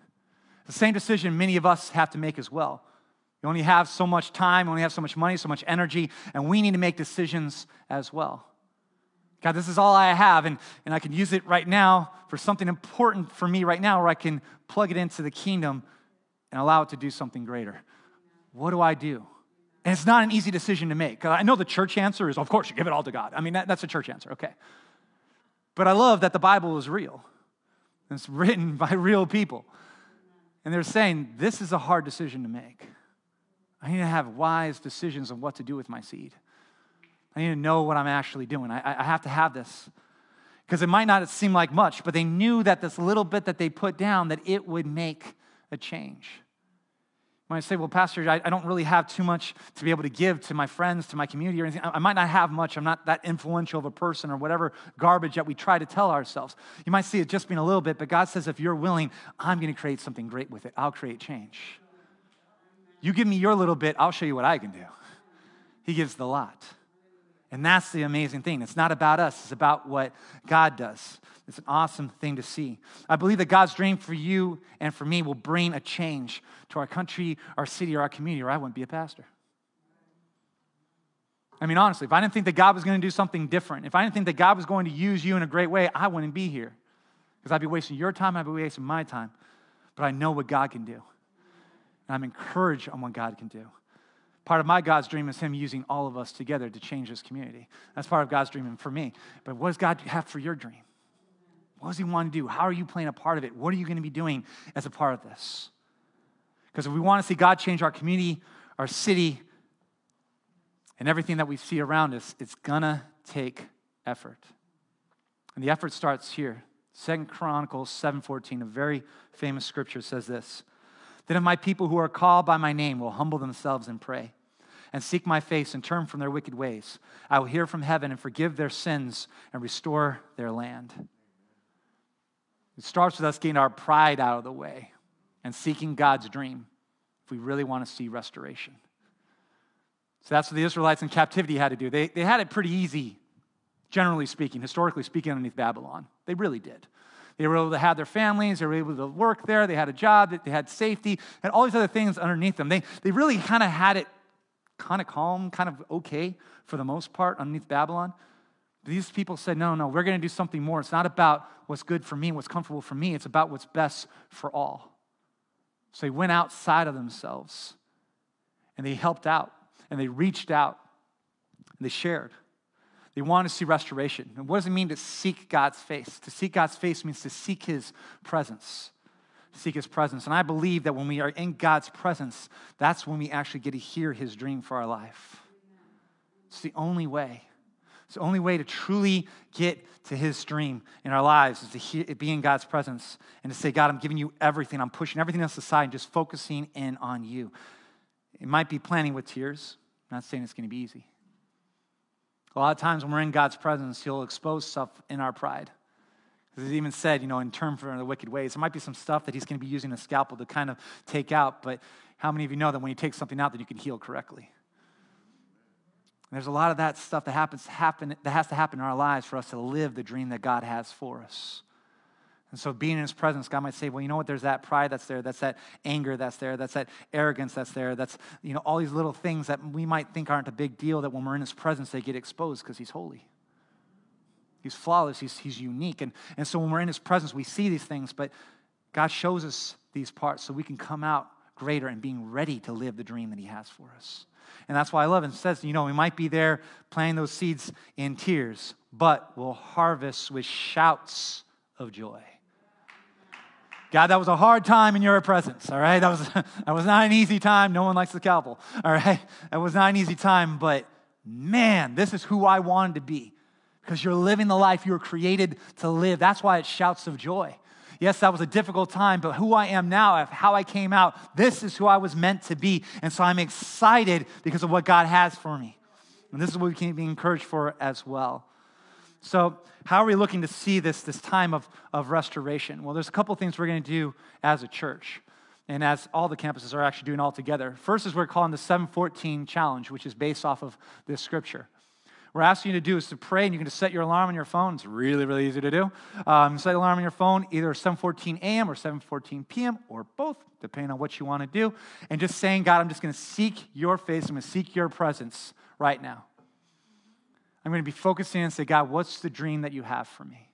The same decision many of us have to make as well. You only have so much time, only have so much money, so much energy, and we need to make decisions as well. God, this is all I have, and, and I can use it right now for something important for me right now, where I can plug it into the kingdom and allow it to do something greater. What do I do? And it's not an easy decision to make. I know the church answer is, of course, you give it all to God. I mean, that, that's a church answer, okay. But I love that the Bible is real. It's written by real people. And they're saying, this is a hard decision to make. I need to have wise decisions on what to do with my seed. I need to know what I'm actually doing. I, I have to have this. Because it might not seem like much, but they knew that this little bit that they put down, that it would make a change. You might say, well, Pastor, I, I don't really have too much to be able to give to my friends, to my community, or anything. I, I might not have much. I'm not that influential of a person, or whatever garbage that we try to tell ourselves. You might see it just being a little bit, but God says, if you're willing, I'm going to create something great with it. I'll create change. You give me your little bit, I'll show you what I can do. He gives the lot. And that's the amazing thing. It's not about us, it's about what God does. It's an awesome thing to see. I believe that God's dream for you and for me will bring a change to our country, our city, or our community, or I wouldn't be a pastor. I mean, honestly, if I didn't think that God was going to do something different, if I didn't think that God was going to use you in a great way, I wouldn't be here. Because I'd be wasting your time, I'd be wasting my time. But I know what God can do. And I'm encouraged on what God can do. Part of my God's dream is Him using all of us together to change this community. That's part of God's dream and for me. But what does God have for your dream? What does He want to do? How are you playing a part of it? What are you going to be doing as a part of this? Because if we want to see God change our community, our city, and everything that we see around us, it's going to take effort. And the effort starts here. Second Chronicles 7:14, a very famous scripture says this. Then if my people who are called by my name will humble themselves and pray and seek my face and turn from their wicked ways, I will hear from heaven and forgive their sins and restore their land. It starts with us getting our pride out of the way and seeking God's dream if we really want to see restoration. So that's what the Israelites in captivity had to do. They, they had it pretty easy, generally speaking, historically speaking, underneath Babylon. They really did. They were able to have their families, they were able to work there, they had a job, they had safety, and all these other things underneath them. They, they really kind of had it kind of calm, kind of okay for the most part underneath Babylon. These people said, no, no, we're going to do something more. It's not about what's good for me, what's comfortable for me. It's about what's best for all. So they went outside of themselves and they helped out and they reached out and they shared. They want to see restoration. And what does it mean to seek God's face? To seek God's face means to seek his presence. Seek his presence. And I believe that when we are in God's presence, that's when we actually get to hear his dream for our life. It's the only way. It's the only way to truly get to his dream in our lives is to be in God's presence and to say, God, I'm giving you everything. I'm pushing everything else aside and just focusing in on you. It might be planning with tears. I'm not saying it's going to be easy. A lot of times when we're in God's presence, He'll expose stuff in our pride. He's even said, you know, in term for the wicked ways, there might be some stuff that He's going to be using a scalpel to kind of take out, but how many of you know that when you take something out, that you can heal correctly? There's a lot of that stuff that happens happen that has to happen in our lives for us to live the dream that God has for us. And so, being in his presence, God might say, Well, you know what? There's that pride that's there. That's that anger that's there. That's that arrogance that's there. That's, you know, all these little things that we might think aren't a big deal that when we're in his presence, they get exposed because he's holy. He's flawless. He's, he's unique. And, and so, when we're in his presence, we see these things, but God shows us these parts so we can come out greater and being ready to live the dream that he has for us. And that's why I love. It says, you know, we might be there planting those seeds in tears, but we'll harvest with shouts of joy. God, that was a hard time in your presence, all right? That was, that was not an easy time. No one likes the scalpel, all right? That was not an easy time, but man, this is who I wanted to be because you're living the life you were created to live. That's why it shouts of joy. Yes, that was a difficult time, but who I am now, how I came out, this is who I was meant to be. And so I'm excited because of what God has for me. And this is what we can be encouraged for as well. So, how are we looking to see this, this time of, of restoration? Well, there's a couple things we're going to do as a church, and as all the campuses are actually doing all together. First is we're calling the 714 challenge, which is based off of this scripture. We're asking you to do is to pray, and you can just set your alarm on your phone. It's really, really easy to do. Um, set an alarm on your phone, either 7:14 a.m. or 7:14 p.m. or both, depending on what you want to do. And just saying, God, I'm just going to seek Your face. I'm going to seek Your presence right now. I'm going to be focusing and say, God, what's the dream that you have for me?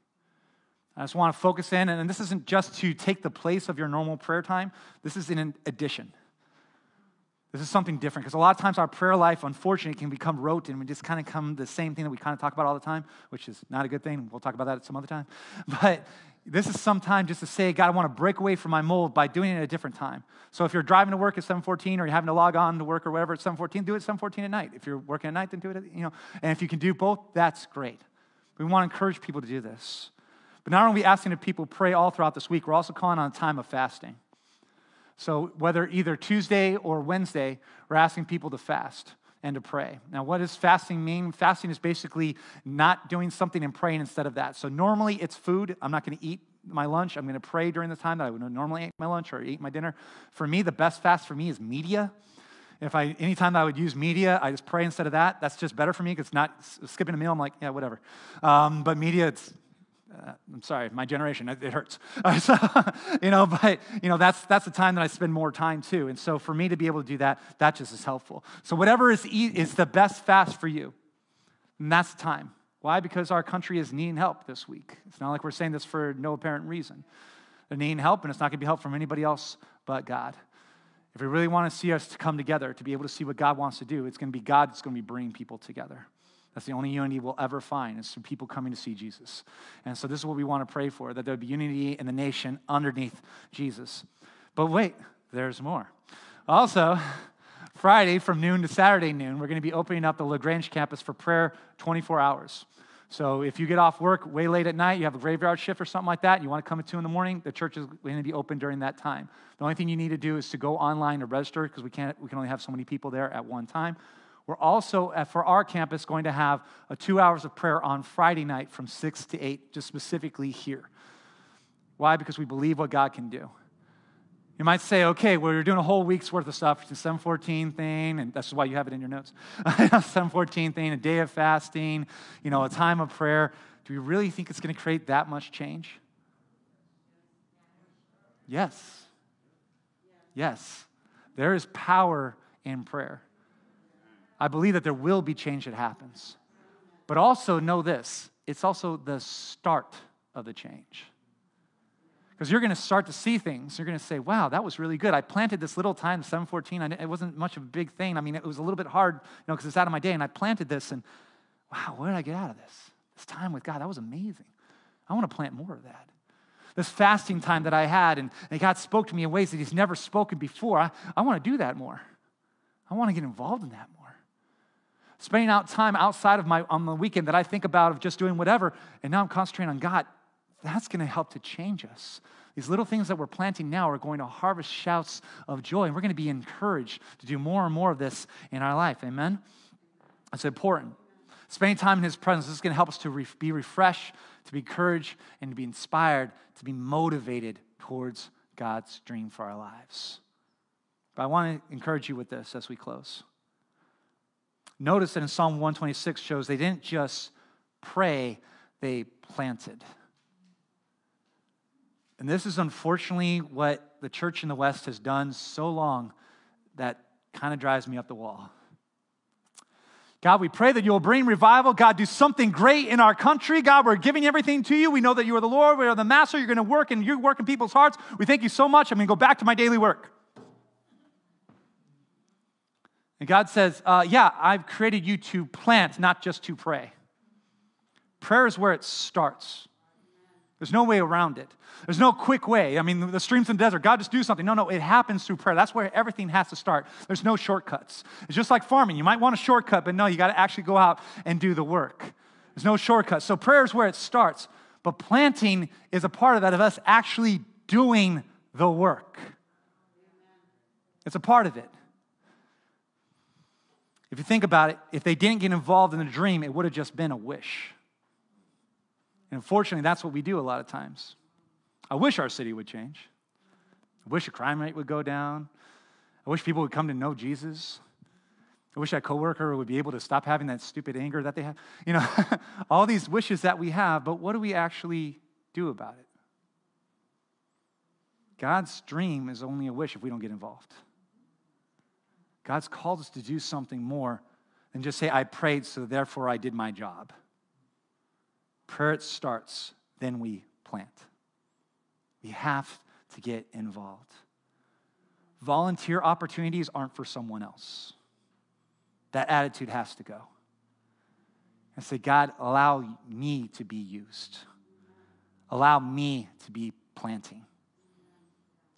I just want to focus in, and this isn't just to take the place of your normal prayer time, this is in addition. This is something different because a lot of times our prayer life, unfortunately, can become rote and we just kind of come the same thing that we kind of talk about all the time, which is not a good thing. We'll talk about that at some other time. But this is some time just to say, God, I want to break away from my mold by doing it at a different time. So if you're driving to work at 7:14 or you're having to log on to work or whatever at 7:14, do it at 7:14 at night. If you're working at night, then do it. At, you know, and if you can do both, that's great. We want to encourage people to do this. But not only are we asking that people pray all throughout this week, we're also calling on a time of fasting. So whether either Tuesday or Wednesday, we're asking people to fast and to pray. Now, what does fasting mean? Fasting is basically not doing something and praying instead of that. So normally it's food. I'm not going to eat my lunch. I'm going to pray during the time that I would normally eat my lunch or eat my dinner. For me, the best fast for me is media. If I anytime that I would use media, I just pray instead of that. That's just better for me because it's not skipping a meal. I'm like, yeah, whatever. Um, but media, it's uh, I'm sorry, my generation, it, it hurts. So, you know, but, you know, that's, that's the time that I spend more time too. And so for me to be able to do that, that just is helpful. So whatever is, is the best fast for you, and that's the time. Why? Because our country is needing help this week. It's not like we're saying this for no apparent reason. They're needing help, and it's not going to be help from anybody else but God. If we really want to see us to come together, to be able to see what God wants to do, it's going to be God that's going to be bringing people together. That's the only unity we'll ever find is from people coming to see Jesus. And so this is what we want to pray for that there would be unity in the nation underneath Jesus. But wait, there's more. Also, Friday from noon to Saturday noon, we're going to be opening up the LaGrange campus for prayer 24 hours. So if you get off work way late at night, you have a graveyard shift or something like that, and you want to come at 2 in the morning, the church is going to be open during that time. The only thing you need to do is to go online to register because we, can't, we can only have so many people there at one time. We're also, uh, for our campus, going to have a two hours of prayer on Friday night from 6 to 8, just specifically here. Why? Because we believe what God can do. You might say, okay, well, you're doing a whole week's worth of stuff. It's a 714 thing, and that's why you have it in your notes. 714 thing, a day of fasting, you know, a time of prayer. Do we really think it's going to create that much change? Yes. Yes. There is power in prayer. I believe that there will be change that happens. But also know this it's also the start of the change. Because you're going to start to see things. You're going to say, wow, that was really good. I planted this little time, 714. it wasn't much of a big thing. I mean, it was a little bit hard, you know, because it's out of my day. And I planted this, and wow, what did I get out of this? This time with God, that was amazing. I want to plant more of that. This fasting time that I had, and, and God spoke to me in ways that He's never spoken before. I, I want to do that more. I want to get involved in that more spending out time outside of my on the weekend that I think about of just doing whatever, and now I'm concentrating on God, that's going to help to change us. These little things that we're planting now are going to harvest shouts of joy, and we're going to be encouraged to do more and more of this in our life. Amen? It's important. Spending time in His presence is going to help us to re- be refreshed, to be encouraged, and to be inspired, to be motivated towards God's dream for our lives. But I want to encourage you with this as we close. Notice that in Psalm 126 shows they didn't just pray, they planted. And this is unfortunately what the church in the West has done so long that kind of drives me up the wall. God, we pray that you will bring revival. God, do something great in our country. God, we're giving everything to you. We know that you are the Lord. We are the master. You're going to work and you work in people's hearts. We thank you so much. I'm going to go back to my daily work. And God says, uh, Yeah, I've created you to plant, not just to pray. Prayer is where it starts. There's no way around it. There's no quick way. I mean, the streams in the desert, God just do something. No, no, it happens through prayer. That's where everything has to start. There's no shortcuts. It's just like farming. You might want a shortcut, but no, you got to actually go out and do the work. There's no shortcut. So prayer is where it starts. But planting is a part of that, of us actually doing the work. It's a part of it. If you think about it, if they didn't get involved in the dream, it would have just been a wish. And unfortunately, that's what we do a lot of times. I wish our city would change. I wish the crime rate would go down. I wish people would come to know Jesus. I wish that coworker would be able to stop having that stupid anger that they have. You know, all these wishes that we have, but what do we actually do about it? God's dream is only a wish if we don't get involved. God's called us to do something more than just say, I prayed, so therefore I did my job. Prayer it starts, then we plant. We have to get involved. Volunteer opportunities aren't for someone else. That attitude has to go. And say, God, allow me to be used. Allow me to be planting.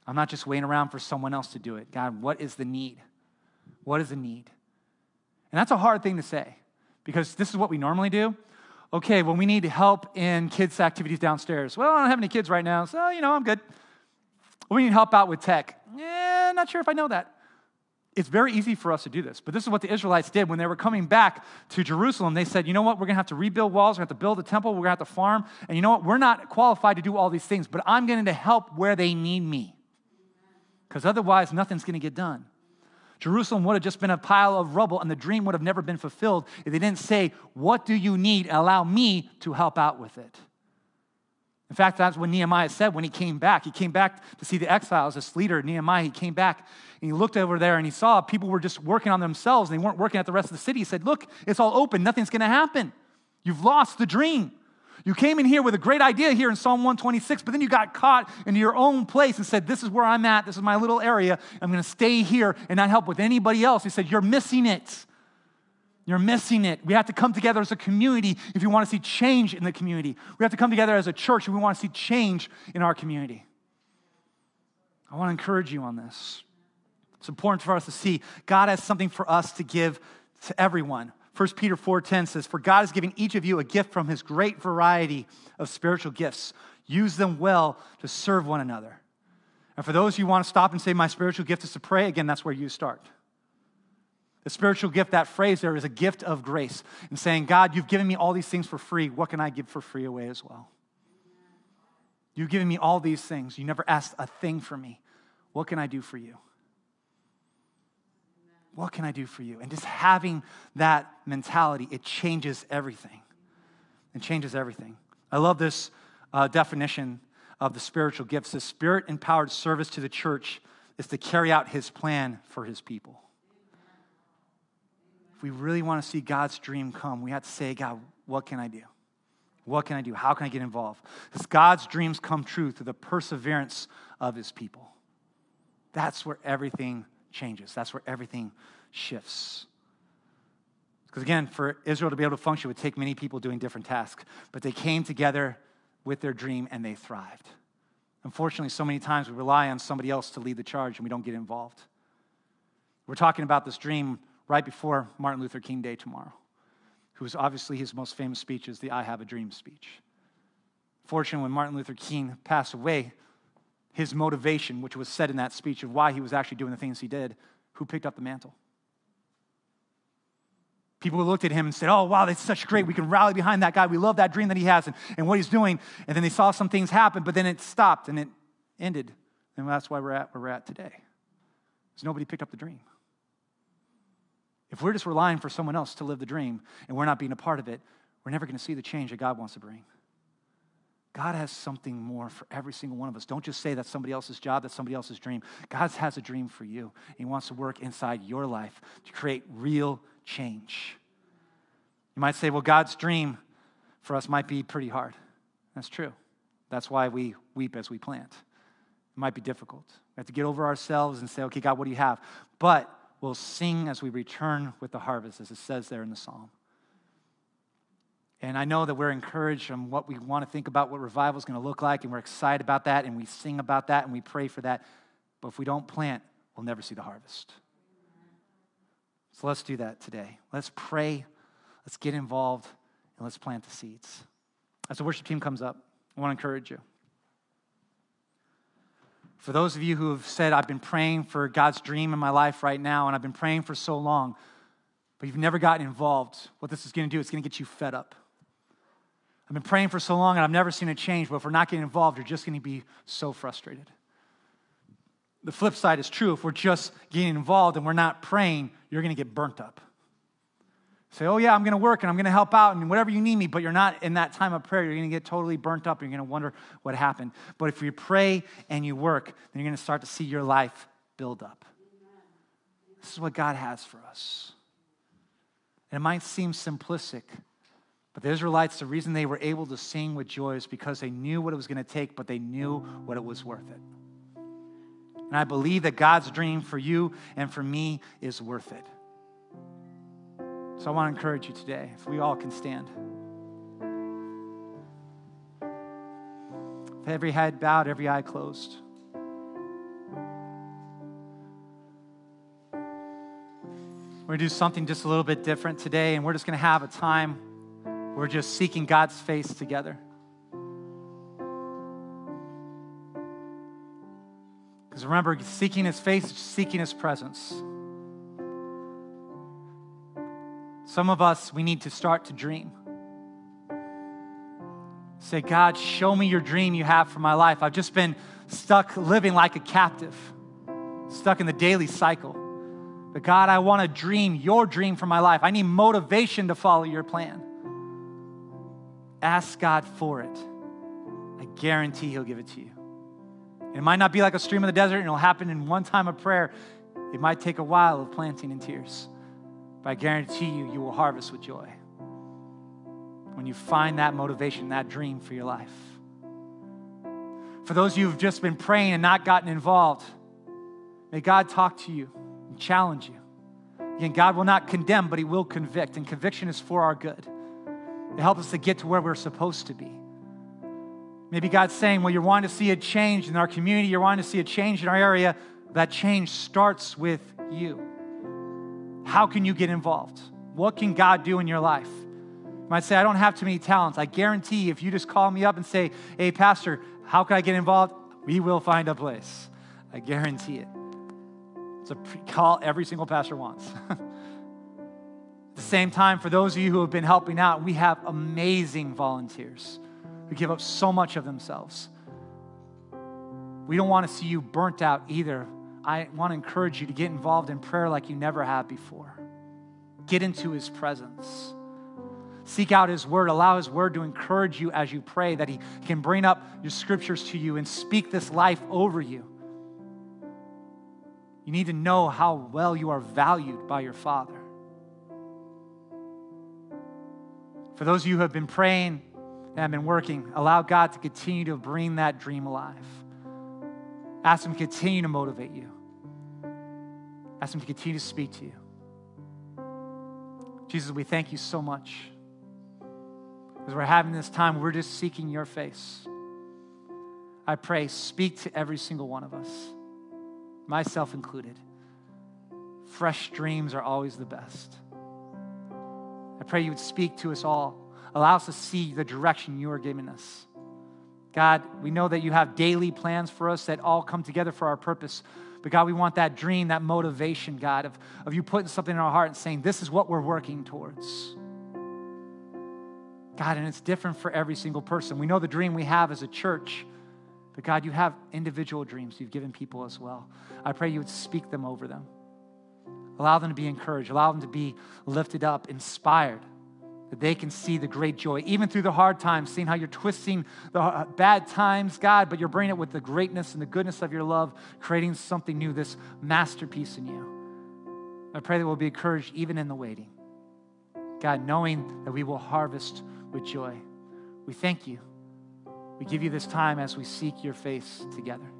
I'm not just waiting around for someone else to do it. God, what is the need? What is the need? And that's a hard thing to say because this is what we normally do okay, well, we need help in kids' activities downstairs. Well, I don't have any kids right now, so, you know, I'm good. We need help out with tech. Yeah, not sure if I know that. It's very easy for us to do this, but this is what the Israelites did when they were coming back to Jerusalem. They said, you know what, we're gonna have to rebuild walls, we're gonna have to build a temple, we're gonna have to farm, and you know what, we're not qualified to do all these things, but I'm going to help where they need me. Because otherwise, nothing's gonna get done. Jerusalem would have just been a pile of rubble and the dream would have never been fulfilled if they didn't say, What do you need? And Allow me to help out with it. In fact, that's what Nehemiah said when he came back. He came back to see the exiles, this leader, Nehemiah. He came back and he looked over there and he saw people were just working on themselves and they weren't working at the rest of the city. He said, Look, it's all open. Nothing's going to happen. You've lost the dream. You came in here with a great idea here in Psalm 126, but then you got caught in your own place and said, This is where I'm at. This is my little area. I'm going to stay here and not help with anybody else. He said, You're missing it. You're missing it. We have to come together as a community if you want to see change in the community. We have to come together as a church if we want to see change in our community. I want to encourage you on this. It's important for us to see God has something for us to give to everyone. 1 Peter 4:10 says, "For God has given each of you a gift from his great variety of spiritual gifts. Use them well to serve one another." And for those who want to stop and say, My spiritual gift is to pray, again, that's where you start. The spiritual gift, that phrase there is a gift of grace. And saying, God, you've given me all these things for free. What can I give for free away as well? You've given me all these things. You never asked a thing for me. What can I do for you? What can I do for you? And just having that mentality, it changes everything. It changes everything. I love this uh, definition of the spiritual gifts. The spirit empowered service to the church is to carry out his plan for his people. If we really want to see God's dream come, we have to say, God, what can I do? What can I do? How can I get involved? Because God's dreams come true through the perseverance of his people. That's where everything changes. That's where everything shifts. Because again, for Israel to be able to function would take many people doing different tasks, but they came together with their dream and they thrived. Unfortunately, so many times we rely on somebody else to lead the charge and we don't get involved. We're talking about this dream right before Martin Luther King Day tomorrow, who's obviously his most famous speech is the I Have a Dream speech. Fortunately, when Martin Luther King passed away, his motivation, which was said in that speech of why he was actually doing the things he did, who picked up the mantle? People looked at him and said, Oh, wow, that's such great. We can rally behind that guy. We love that dream that he has and, and what he's doing. And then they saw some things happen, but then it stopped and it ended. And that's why we're at where we're at today. Because nobody picked up the dream. If we're just relying for someone else to live the dream and we're not being a part of it, we're never going to see the change that God wants to bring. God has something more for every single one of us. Don't just say that's somebody else's job, that's somebody else's dream. God has a dream for you. He wants to work inside your life to create real change. You might say, well, God's dream for us might be pretty hard. That's true. That's why we weep as we plant. It might be difficult. We have to get over ourselves and say, okay, God, what do you have? But we'll sing as we return with the harvest, as it says there in the psalm. And I know that we're encouraged on what we want to think about what revival is going to look like, and we're excited about that, and we sing about that, and we pray for that. But if we don't plant, we'll never see the harvest. So let's do that today. Let's pray, let's get involved, and let's plant the seeds. As the worship team comes up, I want to encourage you. For those of you who have said, I've been praying for God's dream in my life right now, and I've been praying for so long, but you've never gotten involved, what this is going to do, it's going to get you fed up. I've been praying for so long and I've never seen a change, but if we're not getting involved, you're just going to be so frustrated. The flip side is true. If we're just getting involved and we're not praying, you're going to get burnt up. Say, oh, yeah, I'm going to work and I'm going to help out and whatever you need me, but you're not in that time of prayer. You're going to get totally burnt up you're going to wonder what happened. But if you pray and you work, then you're going to start to see your life build up. This is what God has for us. And it might seem simplistic, but the Israelites, the reason they were able to sing with joy is because they knew what it was going to take, but they knew what it was worth it. And I believe that God's dream for you and for me is worth it. So I want to encourage you today, if we all can stand. With Every head bowed, every eye closed. We're going to do something just a little bit different today, and we're just going to have a time we're just seeking God's face together. Because remember, seeking His face is seeking His presence. Some of us, we need to start to dream. Say, God, show me your dream you have for my life. I've just been stuck living like a captive, stuck in the daily cycle. But God, I want to dream your dream for my life. I need motivation to follow your plan. Ask God for it. I guarantee He'll give it to you. And it might not be like a stream in the desert and it'll happen in one time of prayer. It might take a while of planting in tears. But I guarantee you, you will harvest with joy when you find that motivation, that dream for your life. For those of you who've just been praying and not gotten involved, may God talk to you and challenge you. Again, God will not condemn, but He will convict, and conviction is for our good to help us to get to where we're supposed to be. Maybe God's saying, well, you're wanting to see a change in our community, you're wanting to see a change in our area. That change starts with you. How can you get involved? What can God do in your life? You might say, I don't have too many talents. I guarantee if you just call me up and say, hey, Pastor, how can I get involved? We will find a place. I guarantee it. It's a call every single pastor wants. The same time, for those of you who have been helping out, we have amazing volunteers who give up so much of themselves. We don't want to see you burnt out either. I want to encourage you to get involved in prayer like you never have before. Get into his presence. Seek out his word. Allow his word to encourage you as you pray, that he can bring up your scriptures to you and speak this life over you. You need to know how well you are valued by your Father. For those of you who have been praying and have been working, allow God to continue to bring that dream alive. Ask Him to continue to motivate you. Ask Him to continue to speak to you. Jesus, we thank you so much. As we're having this time, we're just seeking your face. I pray, speak to every single one of us, myself included. Fresh dreams are always the best. I pray you would speak to us all. Allow us to see the direction you are giving us. God, we know that you have daily plans for us that all come together for our purpose. But God, we want that dream, that motivation, God, of, of you putting something in our heart and saying, this is what we're working towards. God, and it's different for every single person. We know the dream we have as a church, but God, you have individual dreams you've given people as well. I pray you would speak them over them. Allow them to be encouraged. Allow them to be lifted up, inspired, that they can see the great joy, even through the hard times, seeing how you're twisting the uh, bad times, God, but you're bringing it with the greatness and the goodness of your love, creating something new, this masterpiece in you. I pray that we'll be encouraged even in the waiting. God, knowing that we will harvest with joy. We thank you. We give you this time as we seek your face together.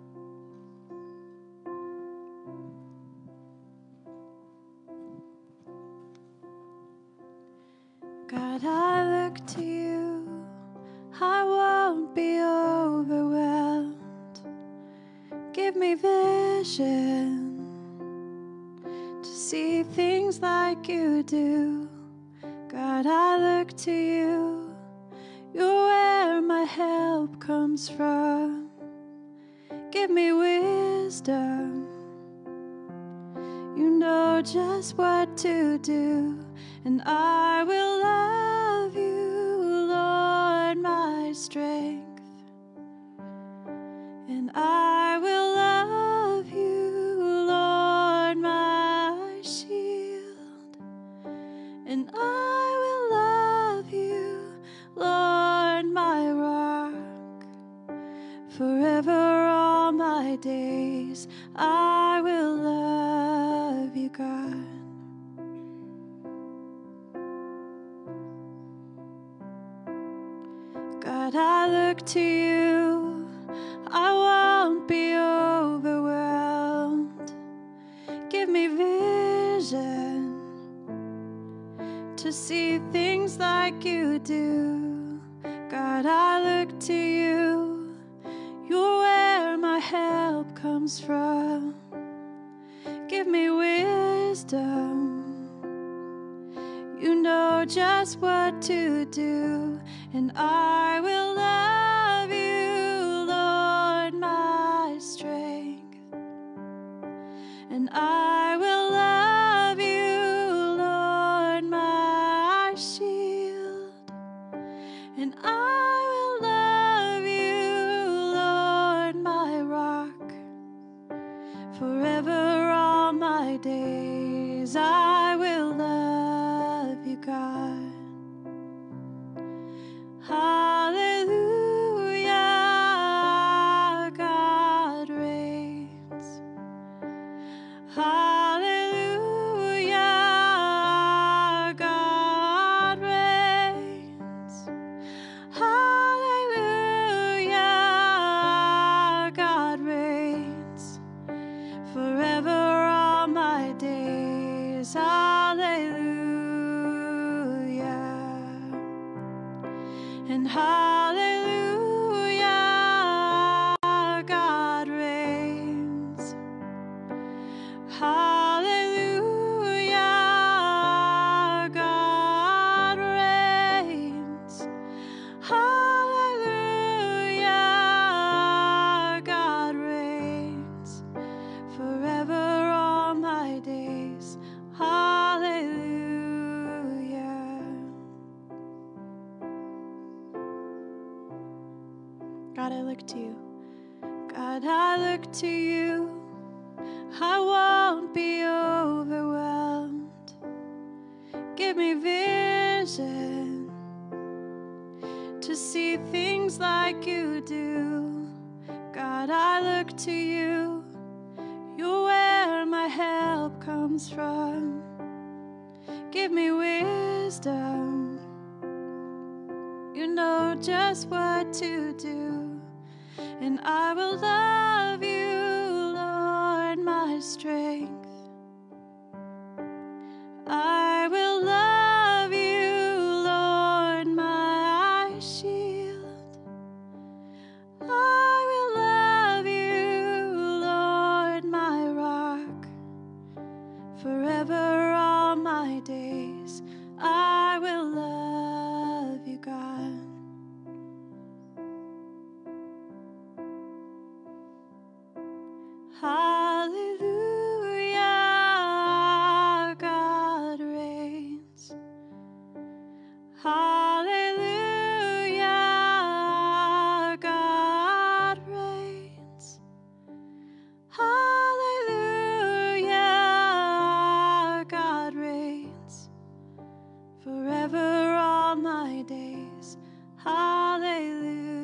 Hallelujah.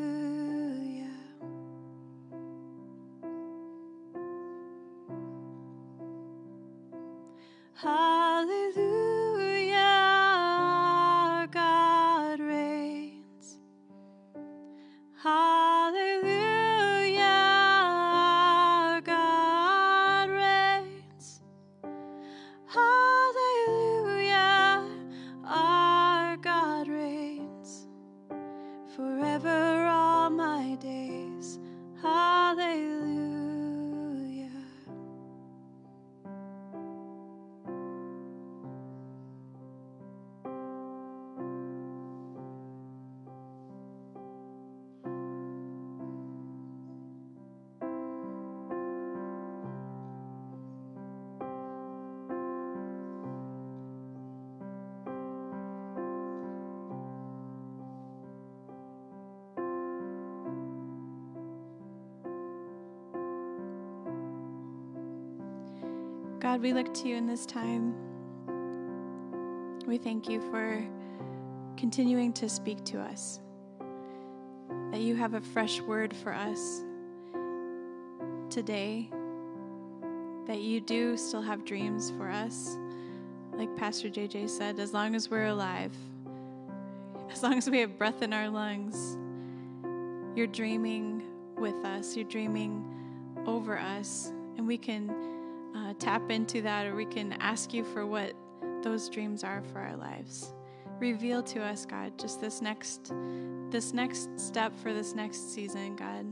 God, we look to you in this time. We thank you for continuing to speak to us, that you have a fresh word for us today, that you do still have dreams for us. Like Pastor JJ said, as long as we're alive, as long as we have breath in our lungs, you're dreaming with us, you're dreaming over us, and we can tap into that or we can ask you for what those dreams are for our lives. Reveal to us god just this next this next step for this next season god.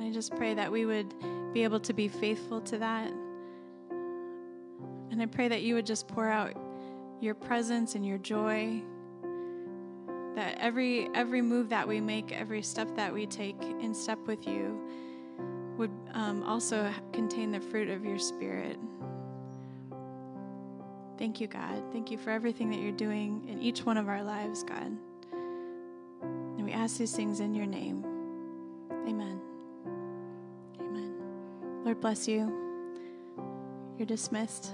I just pray that we would be able to be faithful to that. And i pray that you would just pour out your presence and your joy that every every move that we make every step that we take in step with you um, also contain the fruit of your spirit. Thank you, God. Thank you for everything that you're doing in each one of our lives, God. And we ask these things in your name. Amen. Amen. Lord bless you. You're dismissed.